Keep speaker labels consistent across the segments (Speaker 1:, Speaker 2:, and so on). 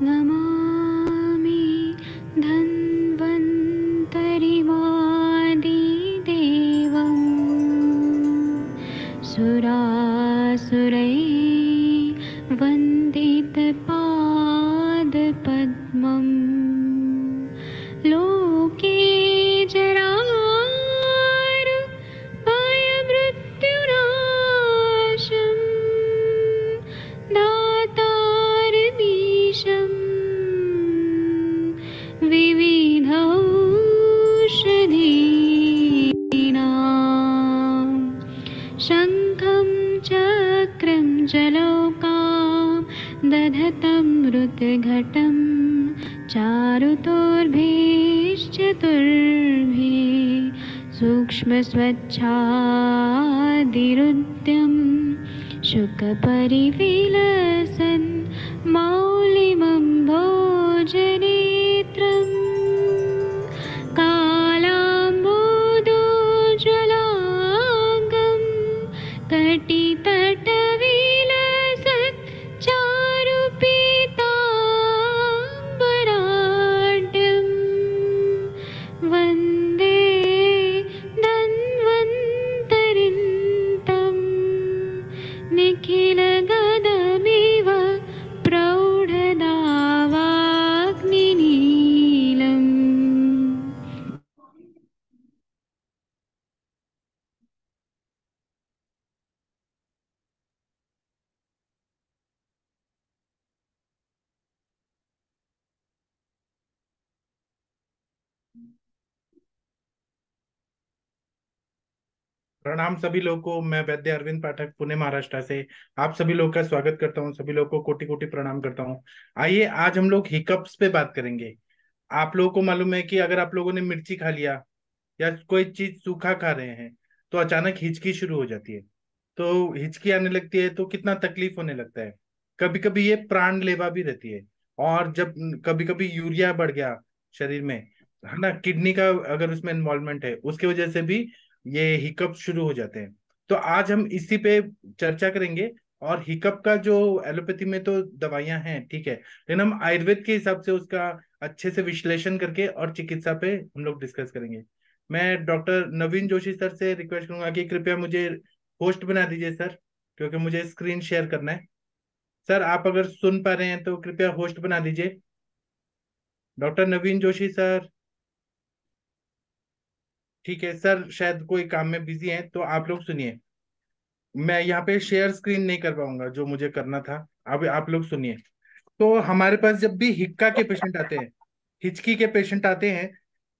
Speaker 1: Namo
Speaker 2: प्रणाम सभी लोगों को। मैं वैद्य अरविंद पाठक, पुणे, महाराष्ट्र से आप सभी लोगों का स्वागत करता हूँ, सभी लोगों को कोटि कोटि प्रणाम करता हूँ। आइए, आज हम लोग हिकअप्स पे बात करेंगे। आप लोगों को मालूम है कि अगर आप लोगों ने मिर्ची खा लिया या कोई चीज़ सूखा खा रहे हैं तो अचानक हिचकी शुरू हो जाती है। तो हिचकी आने लगती है तो कितना तकलीफ़ होने लगता है। कभी कभी ये प्राण लेवा भी रहती है और जब कभी कभी यूरिया बढ़ गया शरीर में, है ना? किडनी का अगर उसमें इन्वॉल्वमेंट है, उसकी वजह से भी ये हिकअप शुरू हो जाते हैं। तो आज हम इसी पे चर्चा करेंगे और हिकअप का जो एलोपैथी में तो दवाइयाँ हैं, ठीक है, लेकिन हम आयुर्वेद के हिसाब से उसका अच्छे से विश्लेषण करके और चिकित्सा पे हम लोग डिस्कस करेंगे। मैं डॉक्टर नवीन जोशी सर से रिक्वेस्ट करूँगा कि कृपया मुझे होस्ट बना दीजिए सर, क्योंकि मुझे स्क्रीन शेयर करना है। सर, आप अगर सुन पा रहे हैं तो कृपया होस्ट बना दीजिए। डॉक्टर नवीन जोशी सर ठीक है, सर, शायद कोई काम में बिज़ी है तो आप लोग सुनिए। मैं यहाँ पे शेयर स्क्रीन नहीं कर पाऊँगा, जो मुझे करना था। अब आप लोग सुनिए। तो हमारे पास जब भी हिक्का के पेशेंट आते हैं, हिचकी के पेशेंट आते हैं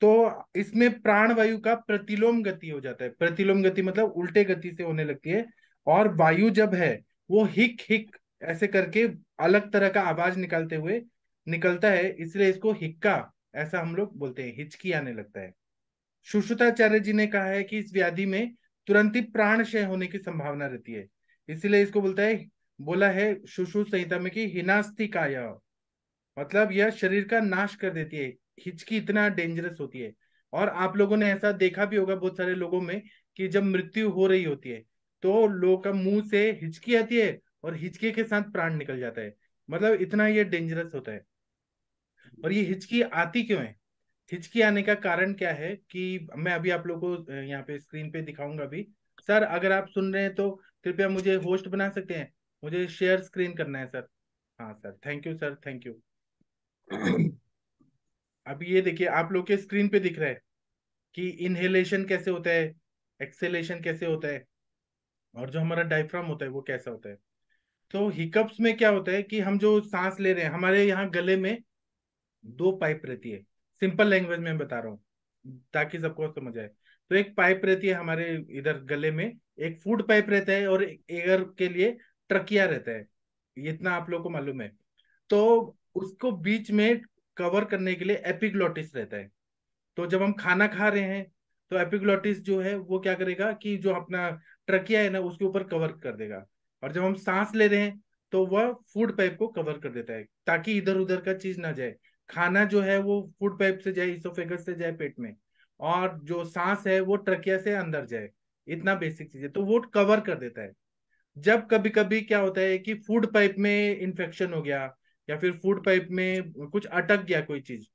Speaker 2: तो इसमें प्राण वायु का प्रतिलोम गति हो जाता है। प्रतिलोम गति मतलब उल्टे गति से होने लगती है, और वायु जब है, वो हिक हिक ऐसे करके अलग तरह का आवाज़ निकालते हुए निकलता है, इसलिए इसको हिक्का ऐसा हम लोग बोलते हैं, हिचकी आने लगता है। सुश्रुताचार्य जी ने कहा है कि इस व्याधि में तुरंत ही प्राण क्षय होने की संभावना रहती है। इसीलिए इसको बोलता है, बोला है सुश्रुत संहिता में कि हिनास्ति काया मतलब यह शरीर का नाश कर देती है, हिचकी इतना डेंजरस होती है। और आप लोगों ने ऐसा देखा भी होगा बहुत सारे लोगों में कि जब मृत्यु हो रही होती है तो लोगों का मुँह से हिचकी आती है और हिचकी के साथ प्राण निकल जाता है। मतलब इतना ये डेंजरस होता है। और ये हिचकी आती क्यों है? हिचकी आने का कारण क्या है कि मैं अभी आप लोगों को यहाँ पे स्क्रीन पे दिखाऊँगा भी सर अगर आप सुन रहे हैं तो कृपया मुझे होस्ट बना सकते हैं। मुझे शेयर स्क्रीन करना है सर। हाँ sir. Thank you sir thank you अभी ये देखिए आप लोग के स्क्रीन पे दिख रहा है कि इनहेलेशन कैसे होता है एक्सेलेशन कैसे होता है और जो हमारा डायफ्राम होता है वो कैसा होता है। तो हिकअप्स में क्या होता है कि हम जो सांस ले रहे हैं हमारे यहाँ गले में दो पाइप रहती है। सिंपल लैंग्वेज में बता रहा हूँ, ताकि सबको समझ आए। तो एक पाइप रहती है हमारे इधर गले में, एक फ़ूड पाइप रहता है और एयर के लिए ट्रकिया रहता है इतना आप लोग को मालूम है। तो उसको बीच में कवर करने के लिए एपिग्लोटिस रहता है। तो जब हम खाना खा रहे हैं तो एपिग्लोटिस जो है, वो क्या करेगा कि जो अपना ट्रकिया है ना, उसके ऊपर कवर कर देगा। और जब हम सांस ले रहे हैं तो वह फ़ूड पाइप को कवर कर देता है, ताकि इधर उधर का चीज़ ना जाए। खाना जो है वो फ़ूड पाइप से जाए इसोफेगस से जाए पेट में, और जो सांस है वो ट्रकिया से अंदर जाए, इतना बेसिक चीज़ है। तो वो कवर कर देता है। जब कभी कभी क्या होता है कि फ़ूड पाइप में इंफेक्शन हो गया, या फिर फ़ूड पाइप में कुछ अटक गया कोई चीज़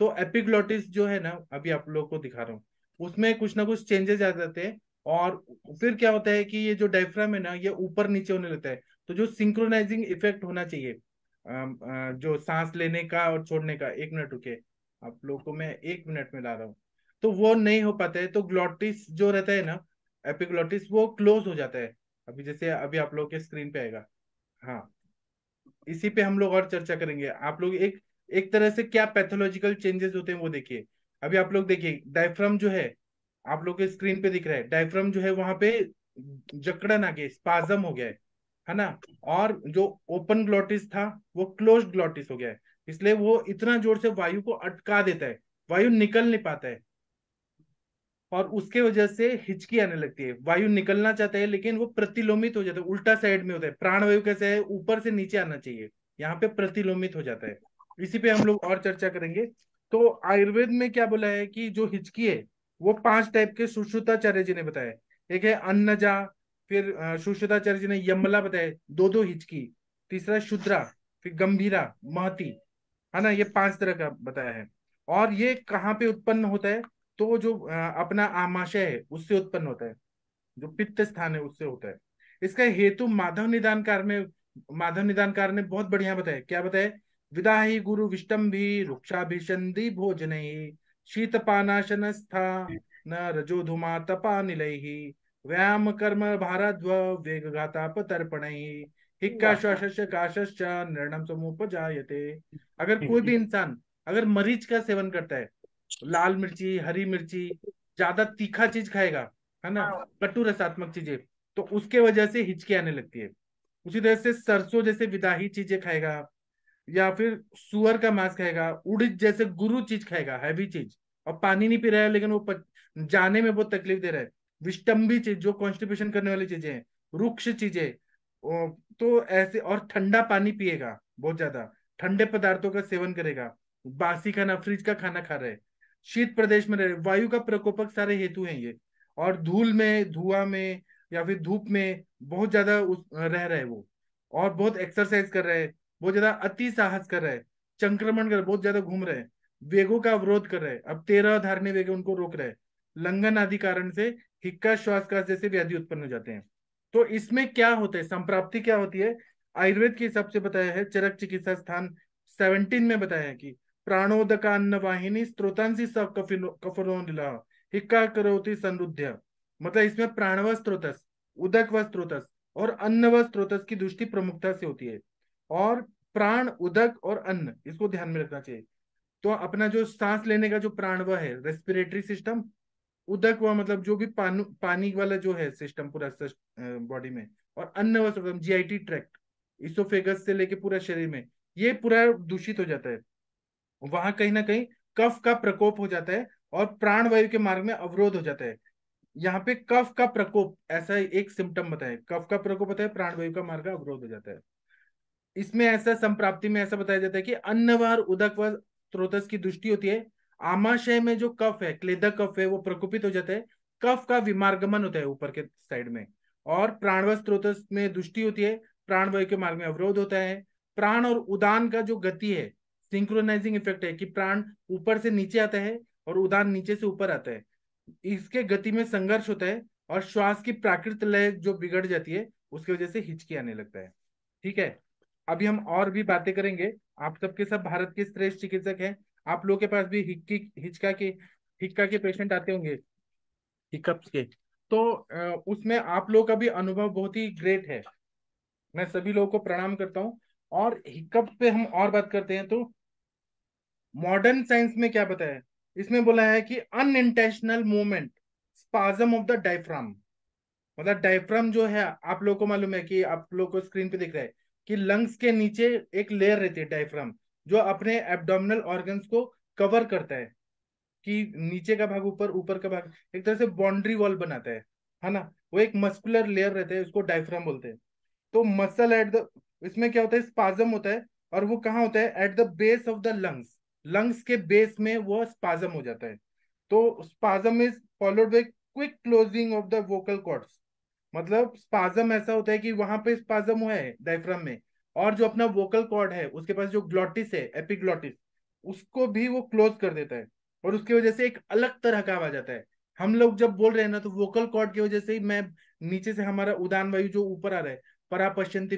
Speaker 2: तो एपिग्लोटिस जो है ना, अभी आप लोग को दिखा रहा हूँ, उसमें कुछ ना कुछ चेंजेस आ जाते हैं, और फिर क्या होता है कि ये जो डायफ्राम है ना, ये ऊपर नीचे होने लगता है तो जो सिंक्रोनाइजिंग इफ़ेक्ट होना चाहिए जो सांस लेने का और छोड़ने का, एक मिनट रुके आप लोग को मैं एक मिनट में ला रहा हूँ। तो वो नहीं हो पाता है तो ग्लॉटिस जो रहता है ना, एपिग्लोटिस, वो क्लोज हो जाता है। अभी जैसे अभी आप लोग के स्क्रीन पे आएगा। हाँ। इसी पे हम लोग और चर्चा करेंगे। आप लोग एक एक तरह से क्या पैथोलॉजिकल चेंजेस होते हैं वो देखिए। अभी आप लोग देखिए, डायफ्राम जो है, आप लोग के स्क्रीन पे दिख रहा है। डायफ्राम जो है, वहाँ पे जकड़न आ गया, स्पाजम हो गया है। है ना? और जो ओपन ग्लोटिस था, वो क्लोज ग्लोटिस हो गया है। इसलिए वो इतना ज़ोर से वायु को अटका देता है। वायु निकल नहीं पाता है। और उसके वजह से हिचकी आने लगती है। वायु निकलना चाहता है, लेकिन वो प्रतिलोमित हो जाता है। उल्टा साइड में होता है। प्राण वायु कैसे है? ऊपर से नीचे आना चाहिए। यहाँ पे प्रतिलोमित हो जाता है। इसी पे हम लोग और चर्चा करेंगे। तो आयुर्वेद में क्या बोला है कि जो हिचकी है, वो पाँच टाइप के सुश्रुताचार्य जी ने बताया एक है अन्नजा फिर सुश्रुताचार्य जी ने यमला बताया दो दो हिचकी, तीसरा शुद्रा, फिर गंभीरा, महती, है ना, ये पाँच तरह का बताया है। और ये कहाँ पे उत्पन्न होता है? तो जो अपना आमाशय है, उससे उत्पन्न होता है। जो पित्त स्थान है, उससे होता है। इसका हेतु माधव निदानकार में, माधव निदानकार ने बहुत बढ़िया बताया। क्या बताया? विदाही गुरु विष्टम्भी रुक्षाभिषंदी भोजन ही शीतपानाशन स्था न रजोधुमा तपा निलैहि व्यायाम कर्म भारद्व वेग घातापतर्पण हिक्का श्वास काशश्च निर्णम समुपजायते। अगर कोई भी इंसान अगर मरीच का सेवन करता है लाल मिर्ची हरी मिर्ची ज़्यादा तीखा चीज़ खाएगा है ना? कटु रसात्मक चीज़ें तो उसके वजह से हिचकी आने लगती है। उसी तरह से सरसों जैसे विदाही चीज़ें खाएगा या फिर सुअर का मांस खाएगा उड़द जैसे गुरु चीज़ खाएगा हैवी चीज़ और पानी नहीं पी रहा है लेकिन वो जाने में बहुत तकलीफ़ दे रहा है। विष्टम्भी चीज़, जो कॉन्स्टिपेशन करने वाली चीज़ें हैं, रुक्ष चीज़ें तो ऐसे, और ठंडा पानी पिएगा, बहुत ज़्यादा। ठंडे पदार्थों का सेवन करेगा, बासी खाना फ्रिज का खाना खा रहे। शीत प्रदेश में रहे वायु का प्रकोपक सारे हेतु हैं ये। और धूल में, धुआँ में, या फिर धूप में बहुत ज़्यादा रह रहे वो। और बहुत एक्सरसाइज कर रहे हैं बहुत ज़्यादा अति साहस कर रहे हैं संक्रमण कर बहुत ज़्यादा घूम रहे। हैं वेगों का अवरोध कर रहे। हैं अब तेरह धारणी वेग उनको रोक रहे। हैं लंघन आदि कारण से हिक्का श्वास का जैसे व्याधि उत्पन्न हो जाते हैं। तो इसमें क्या होता है? संप्राप्ति क्या होती है? आयुर्वेद के हिसाब से बताया है, चरक चिकित्सा स्थान सेवनटीन में बताया है कि प्राणोदका अन्न वाहिनी स्त्रोतांसी स कफनो नीला हिक्का करोति संरुद्ध मतलब इसमें प्राणव स्त्रोतस, उदक व स्त्रोतस और अन्न व स्त्रोतस की दृष्टि प्रमुखता से होती है। और प्राण, उदक और अन्न, इसको ध्यान में रखना चाहिए। तो अपना जो सांस लेने का जो प्राणव है रेस्पिरेटरी सिस्टम उदक व मतलब जो भी पानी पानी वाला जो है सिस्टम पूरा बॉडी में, और अन्न स्त्रोतम जीआईटी ट्रैक्ट इसोफेगस से लेके पूरा शरीर में, ये पूरा दूषित हो जाता है। वहाँ कहीं ना कहीं कफ का प्रकोप हो जाता है और प्राण वायु के मार्ग में अवरोध हो जाता है। यहाँ पे कफ का प्रकोप, ऐसा एक सिम्टम बताया कफ का प्रकोप होता है प्राण वायु का मार्ग अवरोध हो जाता है। इसमें ऐसा, संप्राप्ति में ऐसा बताया जाता है कि अन्नवार उदक व स्त्रोतस की दृष्टि होती है आमाशय में जो कफ है, क्लेदक कफ है, वो प्रकोपित हो जाता है। कफ का विमार्गमन होता है ऊपर के साइड में। और प्राणव स्त्रोतस में दुष्टि होती है प्राण वायु के मार्ग में अवरोध होता है। प्राण और उदान का जो गति है सिंक्रोनाइजिंग इफ़ेक्ट है कि प्राण ऊपर से नीचे आता है और उदान नीचे से ऊपर आता है। इसके गति में संघर्ष होता है और श्वास की प्राकृत लय जो बिगड़ जाती है, उसकी वजह से हिचकी आने लगता है। ठीक है? अभी हम और भी बातें करेंगे। आप सबके सब भारत के श्रेष्ठ चिकित्सक हैं। आप लोगों के पास भी हिक्की, हिचका के, हिक्का के पेशेंट आते होंगे हिकअप्स के। तो उसमें आप लोगों का भी अनुभव बहुत ही ग्रेट है। मैं सभी लोगों को प्रणाम करता हूँ। और हिकअप पे हम और बात करते हैं तो मॉडर्न साइंस में क्या बताया? इसमें बोला है कि unintentional movement spasm of the diaphragm मतलब डायफ्राम जो है, आप लोगों को मालूम है कि आप लोग को स्क्रीन पे दिख रहा है कि लंग्स के नीचे एक लेयर रहती है डायफ्राम जो अपने एब्डोमिनल ऑर्गन्स को कवर करता है, कि नीचे का भाग ऊपर ऊपर का भाग, एक तरह से बाउंड्री वॉल बनाता है है ना? वो एक मस्कुलर लेयर रहता है, उसको डायफ्राम बोलते हैं। तो मसल एट द इसमें क्या होता है? स्पाजम होता है, और वो कहाँ होता है? At the base of the lungs lungs के बेस में वो स्पाजम हो जाता है। तो spasm is followed by quick closing of the vocal cords मतलब स्पाजम ऐसा होता है कि वहाँ पे स्पाजम हुआ है डायफ्राम में। और जो अपना वोकल कॉर्ड है उसके पास जो ग्लॉटिस है एपिग्लॉटिस उसको भी वो क्लोज कर देता है। और उसकी वजह से एक अलग तरह का आवाज़ आता है। हम लोग जब बोल रहे हैं ना तो वोकल कॉर्ड की वजह से ही मैं नीचे से हमारा उदान वायु जो ऊपर आ रहा है परा पश्चंती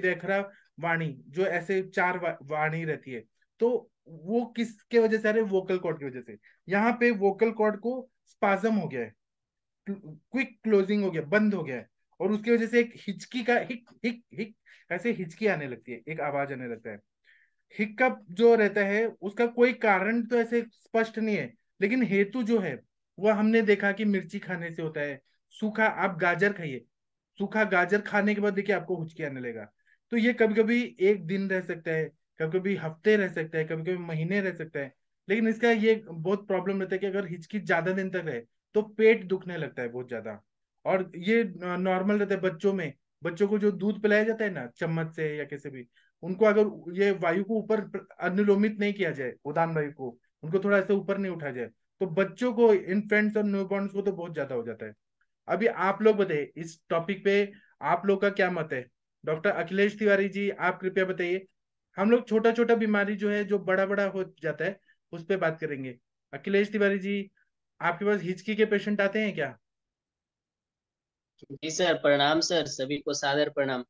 Speaker 2: वाणी जो ऐसे चार वा, वाणी रहती है तो वो किसके वजह से आ रहे वोकल कॉर्ड की वजह से। यहाँ पे वोकल कॉर्ड को स्पाजम हो गया है। क्विक क्लोजिंग हो गया बंद हो गया है। और उसकी वजह से एक हिचकी का, हिक हिक हिक, ऐसे हिचकी आने लगती है, एक आवाज़ आने लगता है। हिक्कप जो रहता है, उसका कोई कारण तो ऐसे स्पष्ट नहीं है, लेकिन हेतु जो है, वह हमने देखा कि मिर्ची खाने से होता है। सूखा, आप गाजर खाइए। सूखा गाजर खाने के बाद देखिए आपको हुचकी आने लगेगा। तो ये कभी कभी एक दिन रह सकता है कभी कभी हफ़्ते रह सकता है कभी कभी महीने रह सकता है, लेकिन इसका ये बहुत प्रॉब्लम रहता है कि अगर हिचकी ज़्यादा दिन तक रहे तो पेट दुखने लगता है बहुत ज़्यादा। और ये नॉर्मल रहता है बच्चों में, बच्चों को जो दूध पिलाया जाता है ना, चम्मच से या कैसे भी, उनको अगर ये वायु को ऊपर अनुलोमित नहीं किया जाए उदान वायु को, उनको थोड़ा ऐसे ऊपर नहीं उठा जाए तो बच्चों को इन्फेंट्स और न्यूबॉर्न्स को तो बहुत ज़्यादा हो जाता है। अभी आप लोग बताइए, इस टॉपिक पे आप लोग का क्या मत है? डॉक्टर अखिलेश तिवारी जी, आप कृपया बताइए। हम लोग छोटा छोटा बीमारी जो है, जो बड़ा बड़ा हो जाता है, उस पर बात करेंगे। अखिलेश तिवारी जी, आपके पास हिचकी के पेशेंट आते हैं क्या?
Speaker 3: जी सर प्रणाम सर सभी को सादर प्रणाम।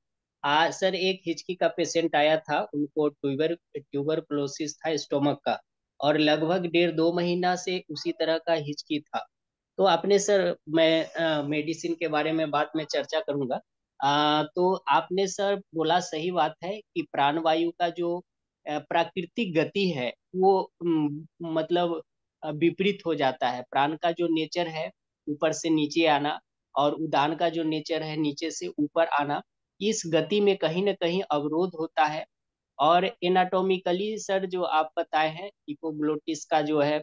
Speaker 3: आ सर एक हिचकी का पेशेंट आया था उनको ट्यूबर ट्यूबर क्लोसिस था स्टोमक का और लगभग डेढ़ दो महीना से उसी तरह का हिचकी था। तो आपने सर मैं मेडिसिन के बारे में बात में चर्चा करूँगा। आ, तो आपने सर बोला सही बात है कि प्राणवायु का जो प्राकृतिक गति है वो मतलब विपरीत हो जाता है। प्राण का जो नेचर है ऊपर से नीचे आना और उदान का जो नेचर है, नीचे से ऊपर आना, इस गति में कहीं ना कहीं अवरोध होता है। और एनाटोमिकली सर जो आप बताए हैं इपोग्लोटिस का जो है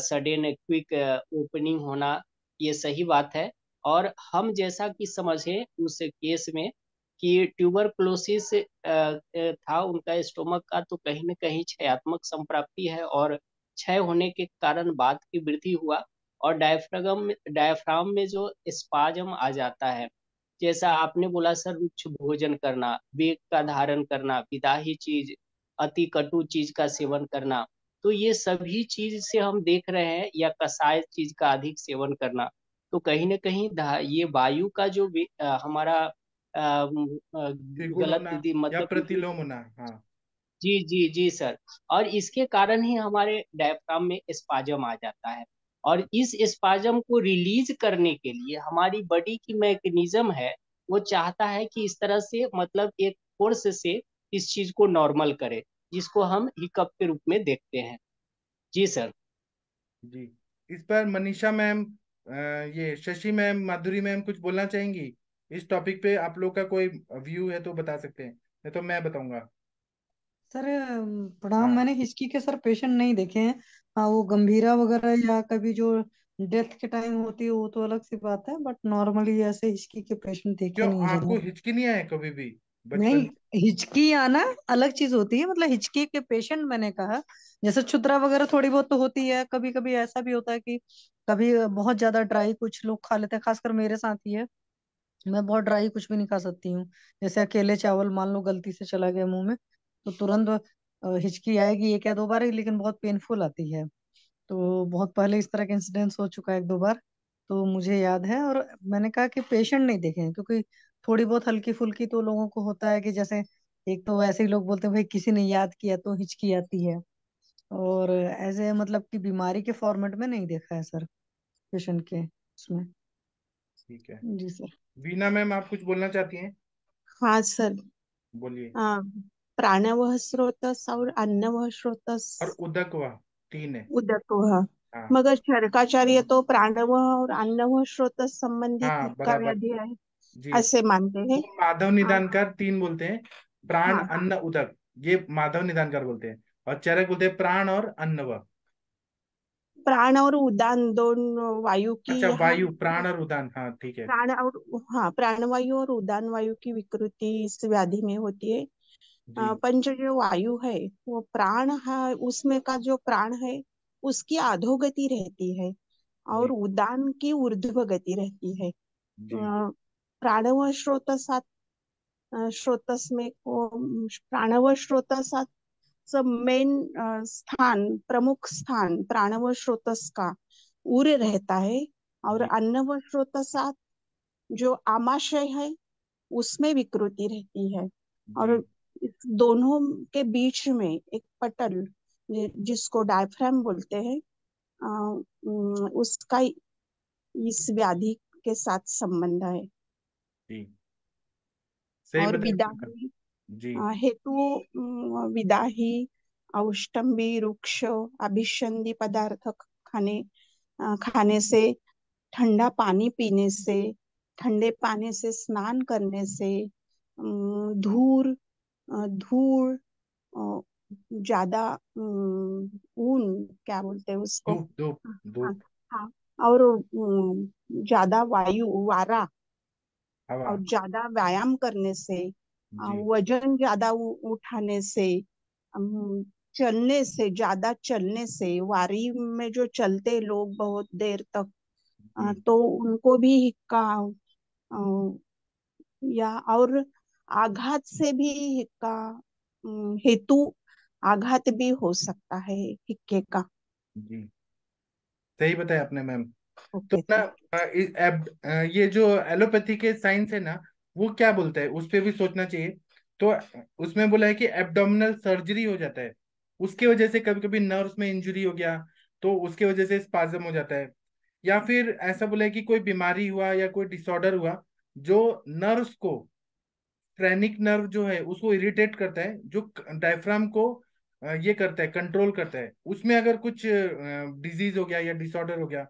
Speaker 3: सडन क्विक ओपनिंग होना, ये सही बात है। और हम जैसा कि समझे उस केस में कि ट्यूबर क्लोसिस था, उनका स्टोमक का तो कहीं ना कहीं क्षयात्मक संप्राप्ति है और क्षय होने के कारण बाद की वृद्धि हुआ। और डायफ्रागम डायफ्राम में जो स्पाजम आ जाता है जैसा आपने बोला सर उच्च भोजन करना वेग का धारण करना विदाही चीज़ अति कटु चीज़ का सेवन करना तो ये सभी चीज़ से हम देख रहे हैं या कसाय चीज़ का अधिक सेवन करना। तो कहीं ना कहीं ये वायु का जो आ, हमारा आ, गलत
Speaker 2: मतलब प्रतिलोम होना हाँ।
Speaker 3: जी जी जी सर। और इसके कारण ही हमारे डायफ्राम में स्पाजम आ जाता है। और इस स्पाजम को रिलीज़ करने के लिए हमारी बॉडी की मैकेनिज्म है वो चाहता है कि इस तरह से मतलब एक फोर्स से इस चीज़ को नॉर्मल करे जिसको हम हिकअप के रूप में देखते हैं। जी सर
Speaker 2: जी। इस पर मनीषा मैम ये शशि मैम माधुरी मैम कुछ बोलना चाहेंगी? इस टॉपिक पे आप लोग का कोई व्यू है तो बता सकते हैं नहीं तो मैं बताऊँगा।
Speaker 4: सर प्रणाम हाँ। मैंने हिचकी के सर पेशेंट नहीं देखे हैं। हाँ वो गंभीरा वगैरह या कभी जो डेथ के टाइम होती है वो तो अलग सी बात है बट नॉर्मली ऐसे हिचकी के पेशेंट देखे
Speaker 2: क्यों
Speaker 4: नहीं
Speaker 2: आपको ज़रूर हिचकी नहीं आया कभी भी बचपन
Speaker 4: नहीं हिचकी आना अलग चीज़ होती है मतलब हिचकी के पेशेंट मैंने कहा जैसे छुतरा वगैरह थोड़ी बहुत तो होती है कभी कभी ऐसा भी होता है कि कभी बहुत ज़्यादा ड्राई कुछ लोग खा लेते हैं खासकर मेरे साथ ही है मैं बहुत ड्राई कुछ भी नहीं खा सकती हूँ जैसे अकेले चावल मान लो गलती से चला गया मुँह में तो तुरंत हिचकी आएगी एक या दो बार लेकिन बहुत पेनफुल आती है। तो बहुत पहले इस तरह का इंसिडेंस हो चुका है एक दो बार तो मुझे याद है और मैंने कहा कि पेशेंट नहीं देखे क्योंकि थोड़ी बहुत हल्की फुल्की तो लोगों को होता है कि जैसे एक तो ऐसे ही लोग बोलते हैं भाई किसी ने याद किया तो हिचकी आती है। और ऐसे मतलब कि बीमारी के फॉर्मेट में नहीं देखा है सर पेशेंट के उसमें।
Speaker 2: ठीक है।
Speaker 4: जी सर।
Speaker 2: वीना मैम आप कुछ बोलना चाहती हैं?
Speaker 5: हाँ सर।
Speaker 2: बोलिए।
Speaker 5: प्राणवह स्रोतस और अन्नवह स्रोतस।
Speaker 2: और उदकवा तीन। है
Speaker 5: उदकवह हाँ। मगर शर्काचार्य तो प्राणवह और अन्नवह स्रोतस संबंधित
Speaker 2: हाँ,
Speaker 5: कार्य ऐसे मानते हैं।
Speaker 2: तो माधव निदानकर हाँ। तीन बोलते हैं प्राण हाँ, अन्न उदक। ये माधव निदानकर बोलते हैं। और चरक बोलते हैं प्राण और अन्न व
Speaker 5: प्राण और उदान दोनों वायु की
Speaker 2: अच्छा वायु प्राण और उदान। हाँ ठीक है।
Speaker 5: प्राण और हाँ प्राण वायु और उदान वायु की विकृति इस व्याधि में होती है। पंच जो। वायु है वो प्राण है उसमें का जो प्राण है उसकी अधोगति रहती है और उदान की ऊर्ध्व गति रहती है। प्राणव स्रोत स्रोतस में को प्राणव स्रोतसाचं मेन स्थान प्रमुख स्थान प्राणव स्रोतस का उर रहता है और
Speaker 2: जी।
Speaker 5: अन्नव स्रोतसात जो आमाशय है उसमें विकृति रहती है। और दोनों के बीच में एक पटल जिसको डायफ्राम बोलते हैं उसका इस व्याधि के साथ संबंध है।
Speaker 2: जी।
Speaker 5: और विदाही
Speaker 2: जी।
Speaker 5: हेतु विदाही औष्टंबी वृक्ष अभिसंधी पदार्थ खाने खाने से ठंडा पानी पीने से ठंडे पानी से स्नान करने से अम, धूल ज़्यादा ऊन क्या बोलते हैं उसको?
Speaker 2: धूप धूप
Speaker 5: हाँ हाँ और ज़्यादा वायु वारा और ज़्यादा व्यायाम करने से वज़न ज़्यादा उठाने से चलने से ज़्यादा चलने से वारी में जो चलते लोग बहुत देर तक तो उनको भी अ, या और आघात से भी हिक्का हेतु आघात भी हो सकता है हिक्के का।
Speaker 2: जी। सही बताया आपने मैम। तो ना ये। जो एलोपैथी के साइंस है ना वो क्या बोलता है? उस पे भी सोचना चाहिए। तो उसमें बोला है कि एब्डोमिनल सर्जरी हो जाता है। उसके वजह से कभी कभी नर्व्स में इंजरी हो गया तो उसके वजह से स्पाजम हो जाता है। या फिर ऐसा बोला है कि कोई बीमारी हुआ या कोई डिसऑर्डर हुआ जो नर्व्स को फ्रेनिक नर्व जो है, उसको इरिटेट करता है, जो डायफ्राम को ये करता है कंट्रोल करता है। उसमें अगर कुछ डिज़ीज़ हो गया या डिसऑर्डर हो गया,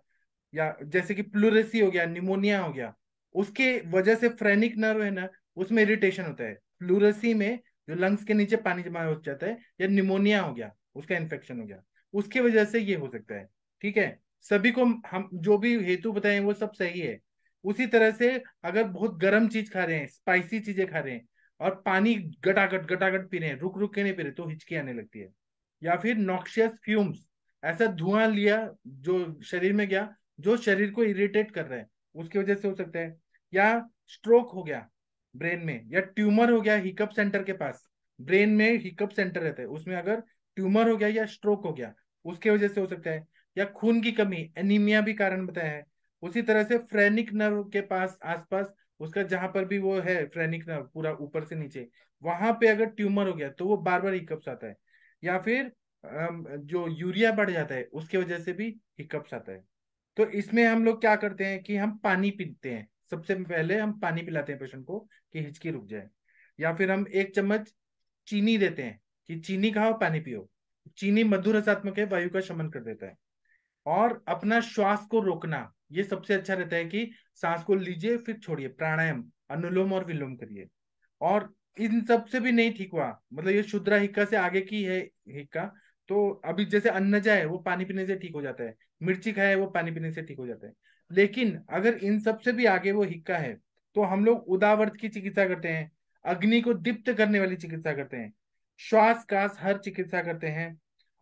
Speaker 2: या जैसे कि प्लूरेसी हो गया निमोनिया हो गया, उसके वजह से फ्रेनिक नर्व है ना, उसमें इरिटेशन होता है। प्लूरेसी में जो लंग्स के नीचे पानी जमा हो जाता है, या निमोनिया हो गया, उसका इन्फेक्शन हो गया, उसके वजह से ये हो सकता है, ठीक है? सभी को हम, जो भी हेतु बताए, वो सब सही है। उसी तरह से अगर बहुत गर्म चीज़ खा रहे हैं स्पाइसी चीज़ें खा रहे हैं और पानी गटागट गटागट पी रहे हैं, रुक रुक के नहीं पी रहे तो हिचकी आने लगती है। या फिर नॉक्शियस फ्यूम्स ऐसा धुआँ लिया जो शरीर में गया, जो शरीर को इरिटेट कर रहा है, उसकी वजह से हो सकता है। या स्ट्रोक हो गया ब्रेन में, या ट्यूमर हो गया हिकअप सेंटर के पास ब्रेन में हिकअप सेंटर रहता है, उसमें अगर ट्यूमर हो गया या स्ट्रोक हो गया, उसके वजह से हो सकता है। या खून की कमी एनीमिया भी कारण बताया है। उसी तरह से फ्रेनिक नर्व के पास, आसपास, उसका जहाँ पर भी वो है फ्रेनिक नर्व पूरा ऊपर से नीचे, वहाँ पे अगर ट्यूमर हो गया तो वो बार बार हिकअप्स आता है। या फिर जो यूरिया बढ़ जाता है, उसके वजह से भी हिकअप्स आता है। तो इसमें हम लोग क्या करते हैं कि हम पानी पीते हैं। सबसे पहले हम पानी पिलाते हैं पेशेंट को कि हिचकी रुक जाए। या फिर हम एक चम्मच चीनी देते हैं कि चीनी खाओ, पानी पियो। चीनी मधुर रसात्मक है, वायु का शमन कर देता है। और अपना श्वास को रोकना ये सबसे अच्छा रहता है कि सांस को लीजिए, फिर छोड़िए, प्राणायाम, अनुलोम और विलोम करिए। और इन सबसे भी नहीं ठीक हुआ मतलब ये शुद्रा हिक्का से आगे की है हिक्का तो अभी जैसे अन्नजा है, वो पानी पीने से ठीक हो जाता है। मिर्ची खाए, वो पानी पीने से ठीक हो जाता है। लेकिन अगर इन सबसे भी आगे वो हिक्का है तो हम लोग उदावर्त की चिकित्सा करते हैं, अग्नि को दीप्त करने वाली चिकित्सा करते हैं, श्वास कास हर चिकित्सा करते हैं,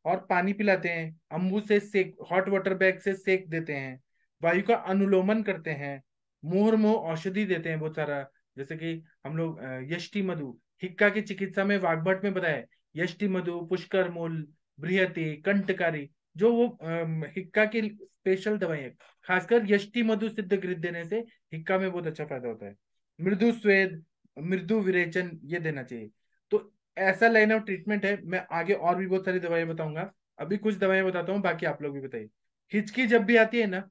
Speaker 2: और पानी पिलाते हैं, अम्बू से सेक हॉट वाटर बैग से सेक देते हैं। वायु का अनुलोमन करते हैं, मोहर मोह औषधि देते हैं बहुत सारा। जैसे कि हम लोग यष्टि मधु, हिक्का की चिकित्सा में वाग्भट में बताया, यष्टि मधु, पुष्कर मूल, बृहति कंटकारी जो वो हिक्का की स्पेशल दवाई है। खासकर यष्टि मधु सिद्ध गृह देने से हिक्का में बहुत अच्छा फ़ायदा होता है। मृदु स्वेद, मृदु विरेचन, ये देना चाहिए। तो ऐसा लाइन ऑफ़ ट्रीटमेंट है। मैं आगे और भी बहुत सारी दवाइयाँ बताऊँगा। अभी कुछ दवाइयाँ बताता हूँ, बाकी आप लोग भी बताइए। हिचकी जब भी आती है ना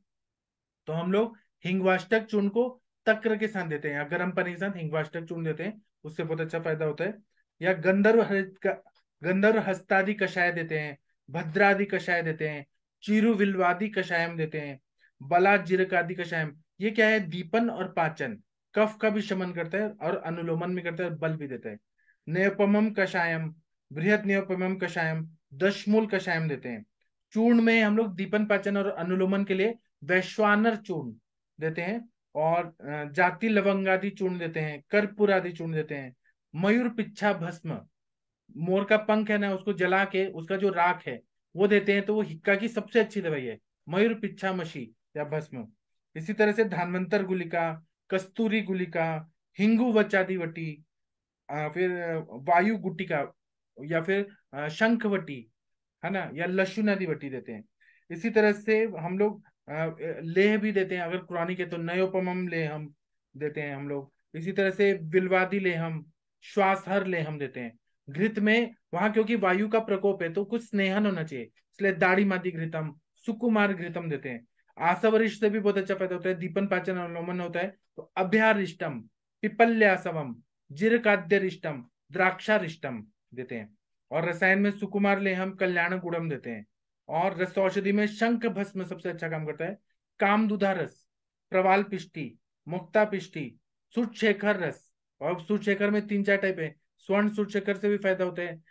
Speaker 2: तो हम लोग हिंगवाष्टक चूर्ण को तक्र के साथ देते हैं। या गर्म पानी के साथ हिंगवाष्टक चूर्ण देते हैं, उससे बहुत अच्छा फ़ायदा होता है। या गंधर्व गंधर्व हस्तादि कषाय देते हैं, भद्रादि कषाय देते हैं चीरु विल्वादि कषायम देते हैं बला जीरक आदि कषायम। ये क्या है? दीपन और पाचन। कफ का भी शमन करता है और अनुलोमन भी करता है बल भी देता है। नेपमम कषायम बृहद नेपमम कषायम, दशमूल कषायम देते हैं। चूर्ण में हम लोग दीपन, पाचन और अनुलोमन के लिए वैश्वानर चूर्ण देते हैं और जाति लवंग आदि चूर्ण देते हैं कर्पूर आदि चूर्ण देते हैं, मयूर पिच्छा भस्म, मोर का पंख है ना, उसको जला के उसका जो राख है, वो देते हैं तो वो हिक्का की सबसे अच्छी दवाई है, मयूर पिच्छा मशी या भस्म। इसी तरह से धानवंतर गुलिका, कस्तूरी गुलिका, हिंगू वचादी वटी फिर वायु गुटिका या फिर शंखवटी है ना, या लशु नदी वटी देते हैं। इसी तरह से हम लोग लेह भी देते हैं, अगर क्रॉनिक है तो नयोपमम लेहम देते हैं हम लोग। इसी तरह से बिलवादी ले लेहम श्वासहर लेहम देते हैं। घृत में, वहाँ क्योंकि वायु का प्रकोप है तो कुछ स्नेहन होना चाहिए। इसलिए दाढ़ी मादी घृतम, सुकुमार घृतम देते हैं। आसवरिष्ट से भी बहुत अच्छा फ़ायदा होता है, दीपन पाचन अनुलोमन होता है तो अभ्यारिष्टम, पिपल्यासवम, जिरकाद्यरिष्टम, द्राक्षारिष्टम देते हैं। और रसायन में सुकुमार लेहम कल्याण गुड़म देते हैं। और रस औषधि में शंख भस्म सबसे अच्छा काम करता है। कामदुधा रस, प्रवाल पिष्टी, मुक्ता पिष्टी सुरशेखर रस। और सुरशेखर में तीन चार टाइप है। स्वर्ण सुरशेखर से भी फ़ायदा होता है।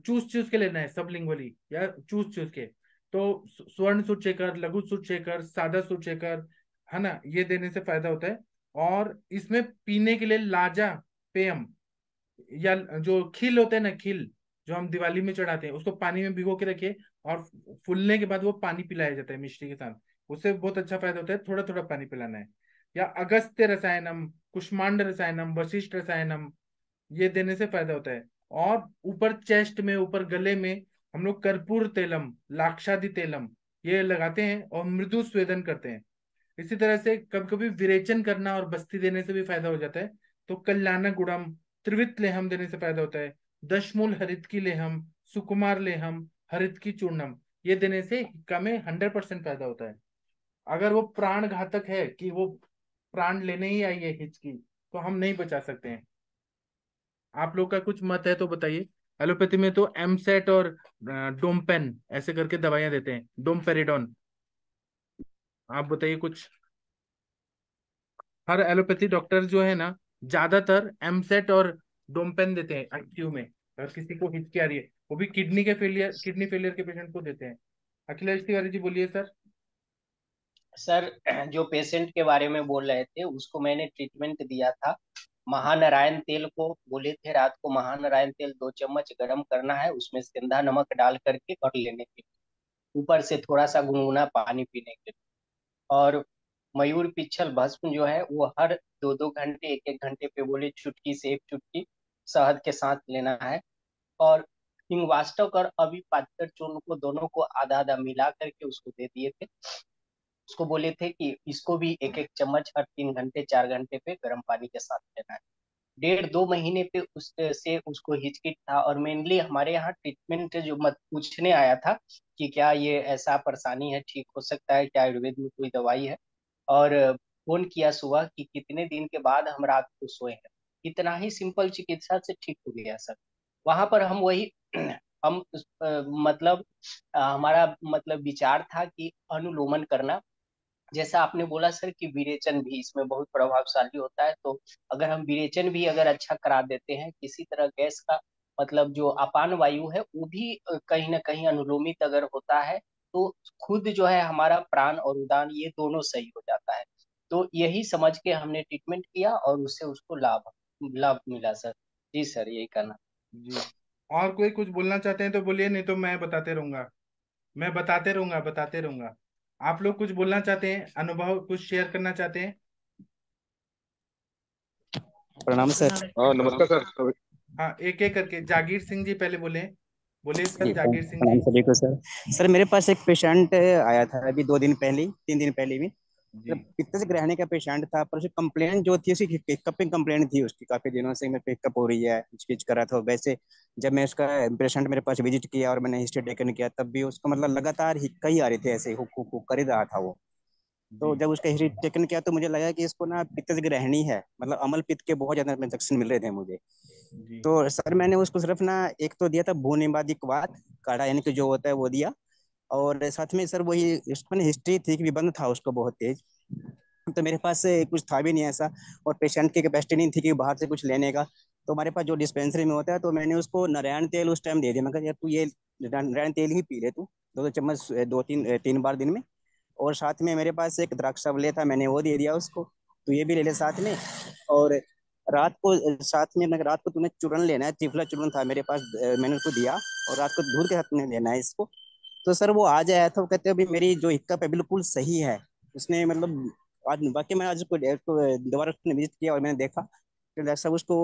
Speaker 2: चूस चूस के लेना है सब लिंगवली या चूस चूस के। तो स्वर्ण सुरशेखर लघु सुरशेखर सादा सुरशेखर है ना? ये देने से फ़ायदा होता है। और इसमें पीने के लिए लाजा, पेयम, या जो खिल होते हैं ना, खिल, जो हम दिवाली में चढ़ाते हैं, उसको पानी में भिगो के रखिए। और फूलने के बाद वो पानी पिलाया जाता है मिश्री के साथ। उससे बहुत अच्छा फ़ायदा होता है थोड़ा थोड़ा पानी पिलाना है। या अगस्त्य रसायनम, कुष्मांड रसायनम, वशिष्ठ रसायनम, ये देने से फ़ायदा होता है। और ऊपर चेस्ट में, ऊपर गले में हम लोग कर्पूर तेलम, लाक्षादि तेलम, ये लगाते हैं और मृदु स्वेदन करते हैं। इसी तरह से कभी कभी विरेचन करना और बस्ती देने से भी फ़ायदा हो जाता है। तो कल्याण गुड़म त्रिवित लेहम देने से फ़ायदा होता है। दशमूल हरित की लेहम, सुकुमार लेहम हरित की चूर्णम। ये देने से हिक्का में हंड्रेड परसेंट फ़ायदा होता है। अगर वो प्राण घातक है कि वो प्राण लेने ही आई है हिचकी तो हम नहीं बचा सकते हैं। आप लोग का कुछ मत है तो बताइए। एलोपैथी में तो एमसेट और डोमपेन, ऐसे करके दवाइयाँ देते हैं। डोमपेरिडोन। आप बताइए कुछ। हर एलोपैथी डॉक्टर जो है ना, ज़्यादातर एमसेट और डोमपेन देते हैं आईसीयू में। अगर किसी को हिचकी आ रही है वो भी किडनी के फेलियर, किडनी फेलियर के पेशेंट को देते हैं। अखिलेश तिवारी जी, बोलिए सर।
Speaker 3: सर, जो पेशेंट के बारे में बोल रहे थे, उसको मैंने ट्रीटमेंट दिया था। महानारायण तेल को बोले थे रात को, महानारायण तेल दो चम्मच गर्म करना है, उसमें सेंधा नमक डाल करके और लेने के लिए। ऊपर से थोड़ा सा गुनगुना पानी पीने के लिए। और मयूर पिछल भस्म जो है, वो हर दो दो घंटे, एक एक घंटे पे बोले, चुटकी से एक चुटकी शहद के साथ लेना है। और हिंगवास्टक और अभी पात्र चूर्ण को दोनों को आधा आधा मिला करके उसको दे दिए थे। उसको बोले थे कि इसको भी एक एक चम्मच हर तीन घंटे, चार घंटे पे गर्म पानी के साथ लेना है। डेढ़ दो महीने पे उस से उसको हिचकिट था और मेनली हमारे यहाँ ट्रीटमेंट जो मत पूछने आया था कि क्या ये ऐसा परेशानी है, ठीक हो सकता है, क्या आयुर्वेद में कोई दवाई है? और फ़ोन किया सुबह कि कितने दिन के बाद हम रात को सोए हैं। इतना ही सिंपल चिकित्सा से ठीक हो गया सर। वहाँ पर हम वही हम आ, मतलब आ, हमारा मतलब विचार था कि अनुलोमन करना। जैसा आपने बोला सर कि विरेचन भी इसमें बहुत प्रभावशाली होता है तो अगर हम विरेचन भी अगर अच्छा करा देते हैं किसी तरह गैस का मतलब जो अपान वायु है वो भी कहीं ना कहीं अनुलोमित अगर होता है तो खुद जो है हमारा प्राण और उदान ये दोनों सही हो जाता है। तो यही समझ के हमने ट्रीटमेंट किया और उससे उसको लाभ लाभ मिला सर। जी सर यही करना
Speaker 2: जी। और कोई कुछ बोलना चाहते हैं तो बोलिए नहीं तो मैं बताते रहूँगा। मैं बताते रहूँगा बताते रहूँगा। आप लोग कुछ बोलना चाहते हैं अनुभव कुछ शेयर करना चाहते हैं?
Speaker 6: प्रणाम सर।
Speaker 7: हाँ नमस्कार सर।
Speaker 2: हाँ एक एक करके। जागीर सिंह जी पहले बोले। बोले सर जागीर सिंह
Speaker 6: प्रणाम
Speaker 2: जी।
Speaker 6: सभी को सर। सर मेरे पास एक पेशेंट आया था अभी दो दिन पहले तीन दिन पहले भी। पित्त से ग्रहण का पेशेंट था पर उसकी कंप्लेंट जो थी उसकी पिकअपिंग कंप्लेंट थी उसकी। काफ़ी दिनों से मैं पिकअप हो रही है हिचकिच कर रहा था। वैसे जब मैं उसका पेशेंट मेरे पास विज़िट किया और मैंने हिस्ट्री टेकन किया तब भी उसका मतलब लगातार हिक्का ही आ रही थी ऐसे हुक हुक हुक कर ही रहा था वो। तो जब उसका हिस्ट्री टेकन किया तो मुझे लगा कि इसको ना पित्त से ग्रहणी है। मतलब अमल पित्त के बहुत ज़्यादा इंजेक्शन मिल रहे थे मुझे। तो सर मैंने उसको सिर्फ़ ना एक तो दिया था भूनिबादी क्वाद काढ़ा यानी कि जो होता है वो दिया। और साथ में सर वही हिस्ट्री थी कि विबंध था उसको बहुत तेज। तो मेरे पास कुछ था भी नहीं ऐसा और पेशेंट की कैपेसिटी नहीं थी कि बाहर से कुछ लेने का। तो हमारे पास जो डिस्पेंसरी में होता है तो मैंने उसको नारायण तेल उस टाइम दे दिया। मैं कहा, यार तू ये नारायण तेल ही पी ले तू, दो दो चम्मच, दो तीन तीन बार दिन में। और साथ में मेरे पास एक द्राक्षावले था, मैंने वो दे दिया उसको। तो ये भी ले ले साथ में। और रात को, साथ में रात को तुम्हें चूर्ण लेना है त्रिफला चूर्ण था मेरे पास मैंने उसको दिया और रात को दूध के साथ में लेना है इसको। तो सर वो आज आया था वो कहते अभी मेरी जो हिक्कप है बिल्कुल सही है। उसने मतलब आज बाकी मैंने आज उसको दोबारा उसने विज़िट किया और मैंने देखा डॉक्टर डॉक्टर साहब उसको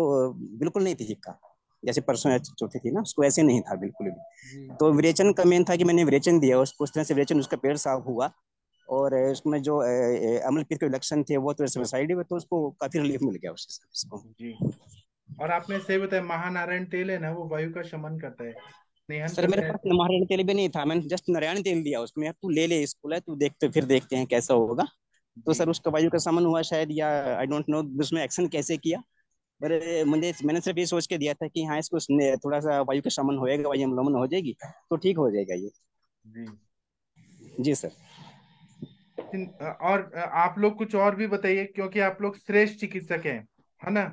Speaker 6: बिल्कुल नहीं थी हिक्का। जैसे परसों चौथी थी ना उसको ऐसे नहीं था बिल्कुल भी। तो विरेचन का मेन था कि मैंने विरेचन दिया उसको उस तरह से विरेचन उसका पेड़ साफ़ हुआ और उसमें जो अमल पित्त के लक्षण थे वो तो साइड में तो उसको काफ़ी रिलीफ मिल गया उससे उसको
Speaker 2: जी। और आपने सही बताया महानारायण तेल है ना वो वायु का शमन करता है।
Speaker 6: सर मेरे पास नारायण तेल भी नहीं था मैंने जस्ट नारायण तेल दिया उसमें तू ले ले स्कूल है तू देखते फिर देखते हैं कैसा होगा। तो सर उसका वायु का समन हुआ शायद या आई डोंट नो उसमें एक्शन कैसे किया। पर मुझे मैंने सिर्फ़ ये सोच के दिया था कि हाँ इसको थोड़ा सा वायु का समन होएगा वायु अवलंबन हो जाएगी तो ठीक हो जाएगा ये।
Speaker 2: जी।
Speaker 6: जी सर।
Speaker 2: और आप लोग कुछ और भी बताइए क्योंकि आप लोग श्रेष्ठ चिकित्सक हैं है ना?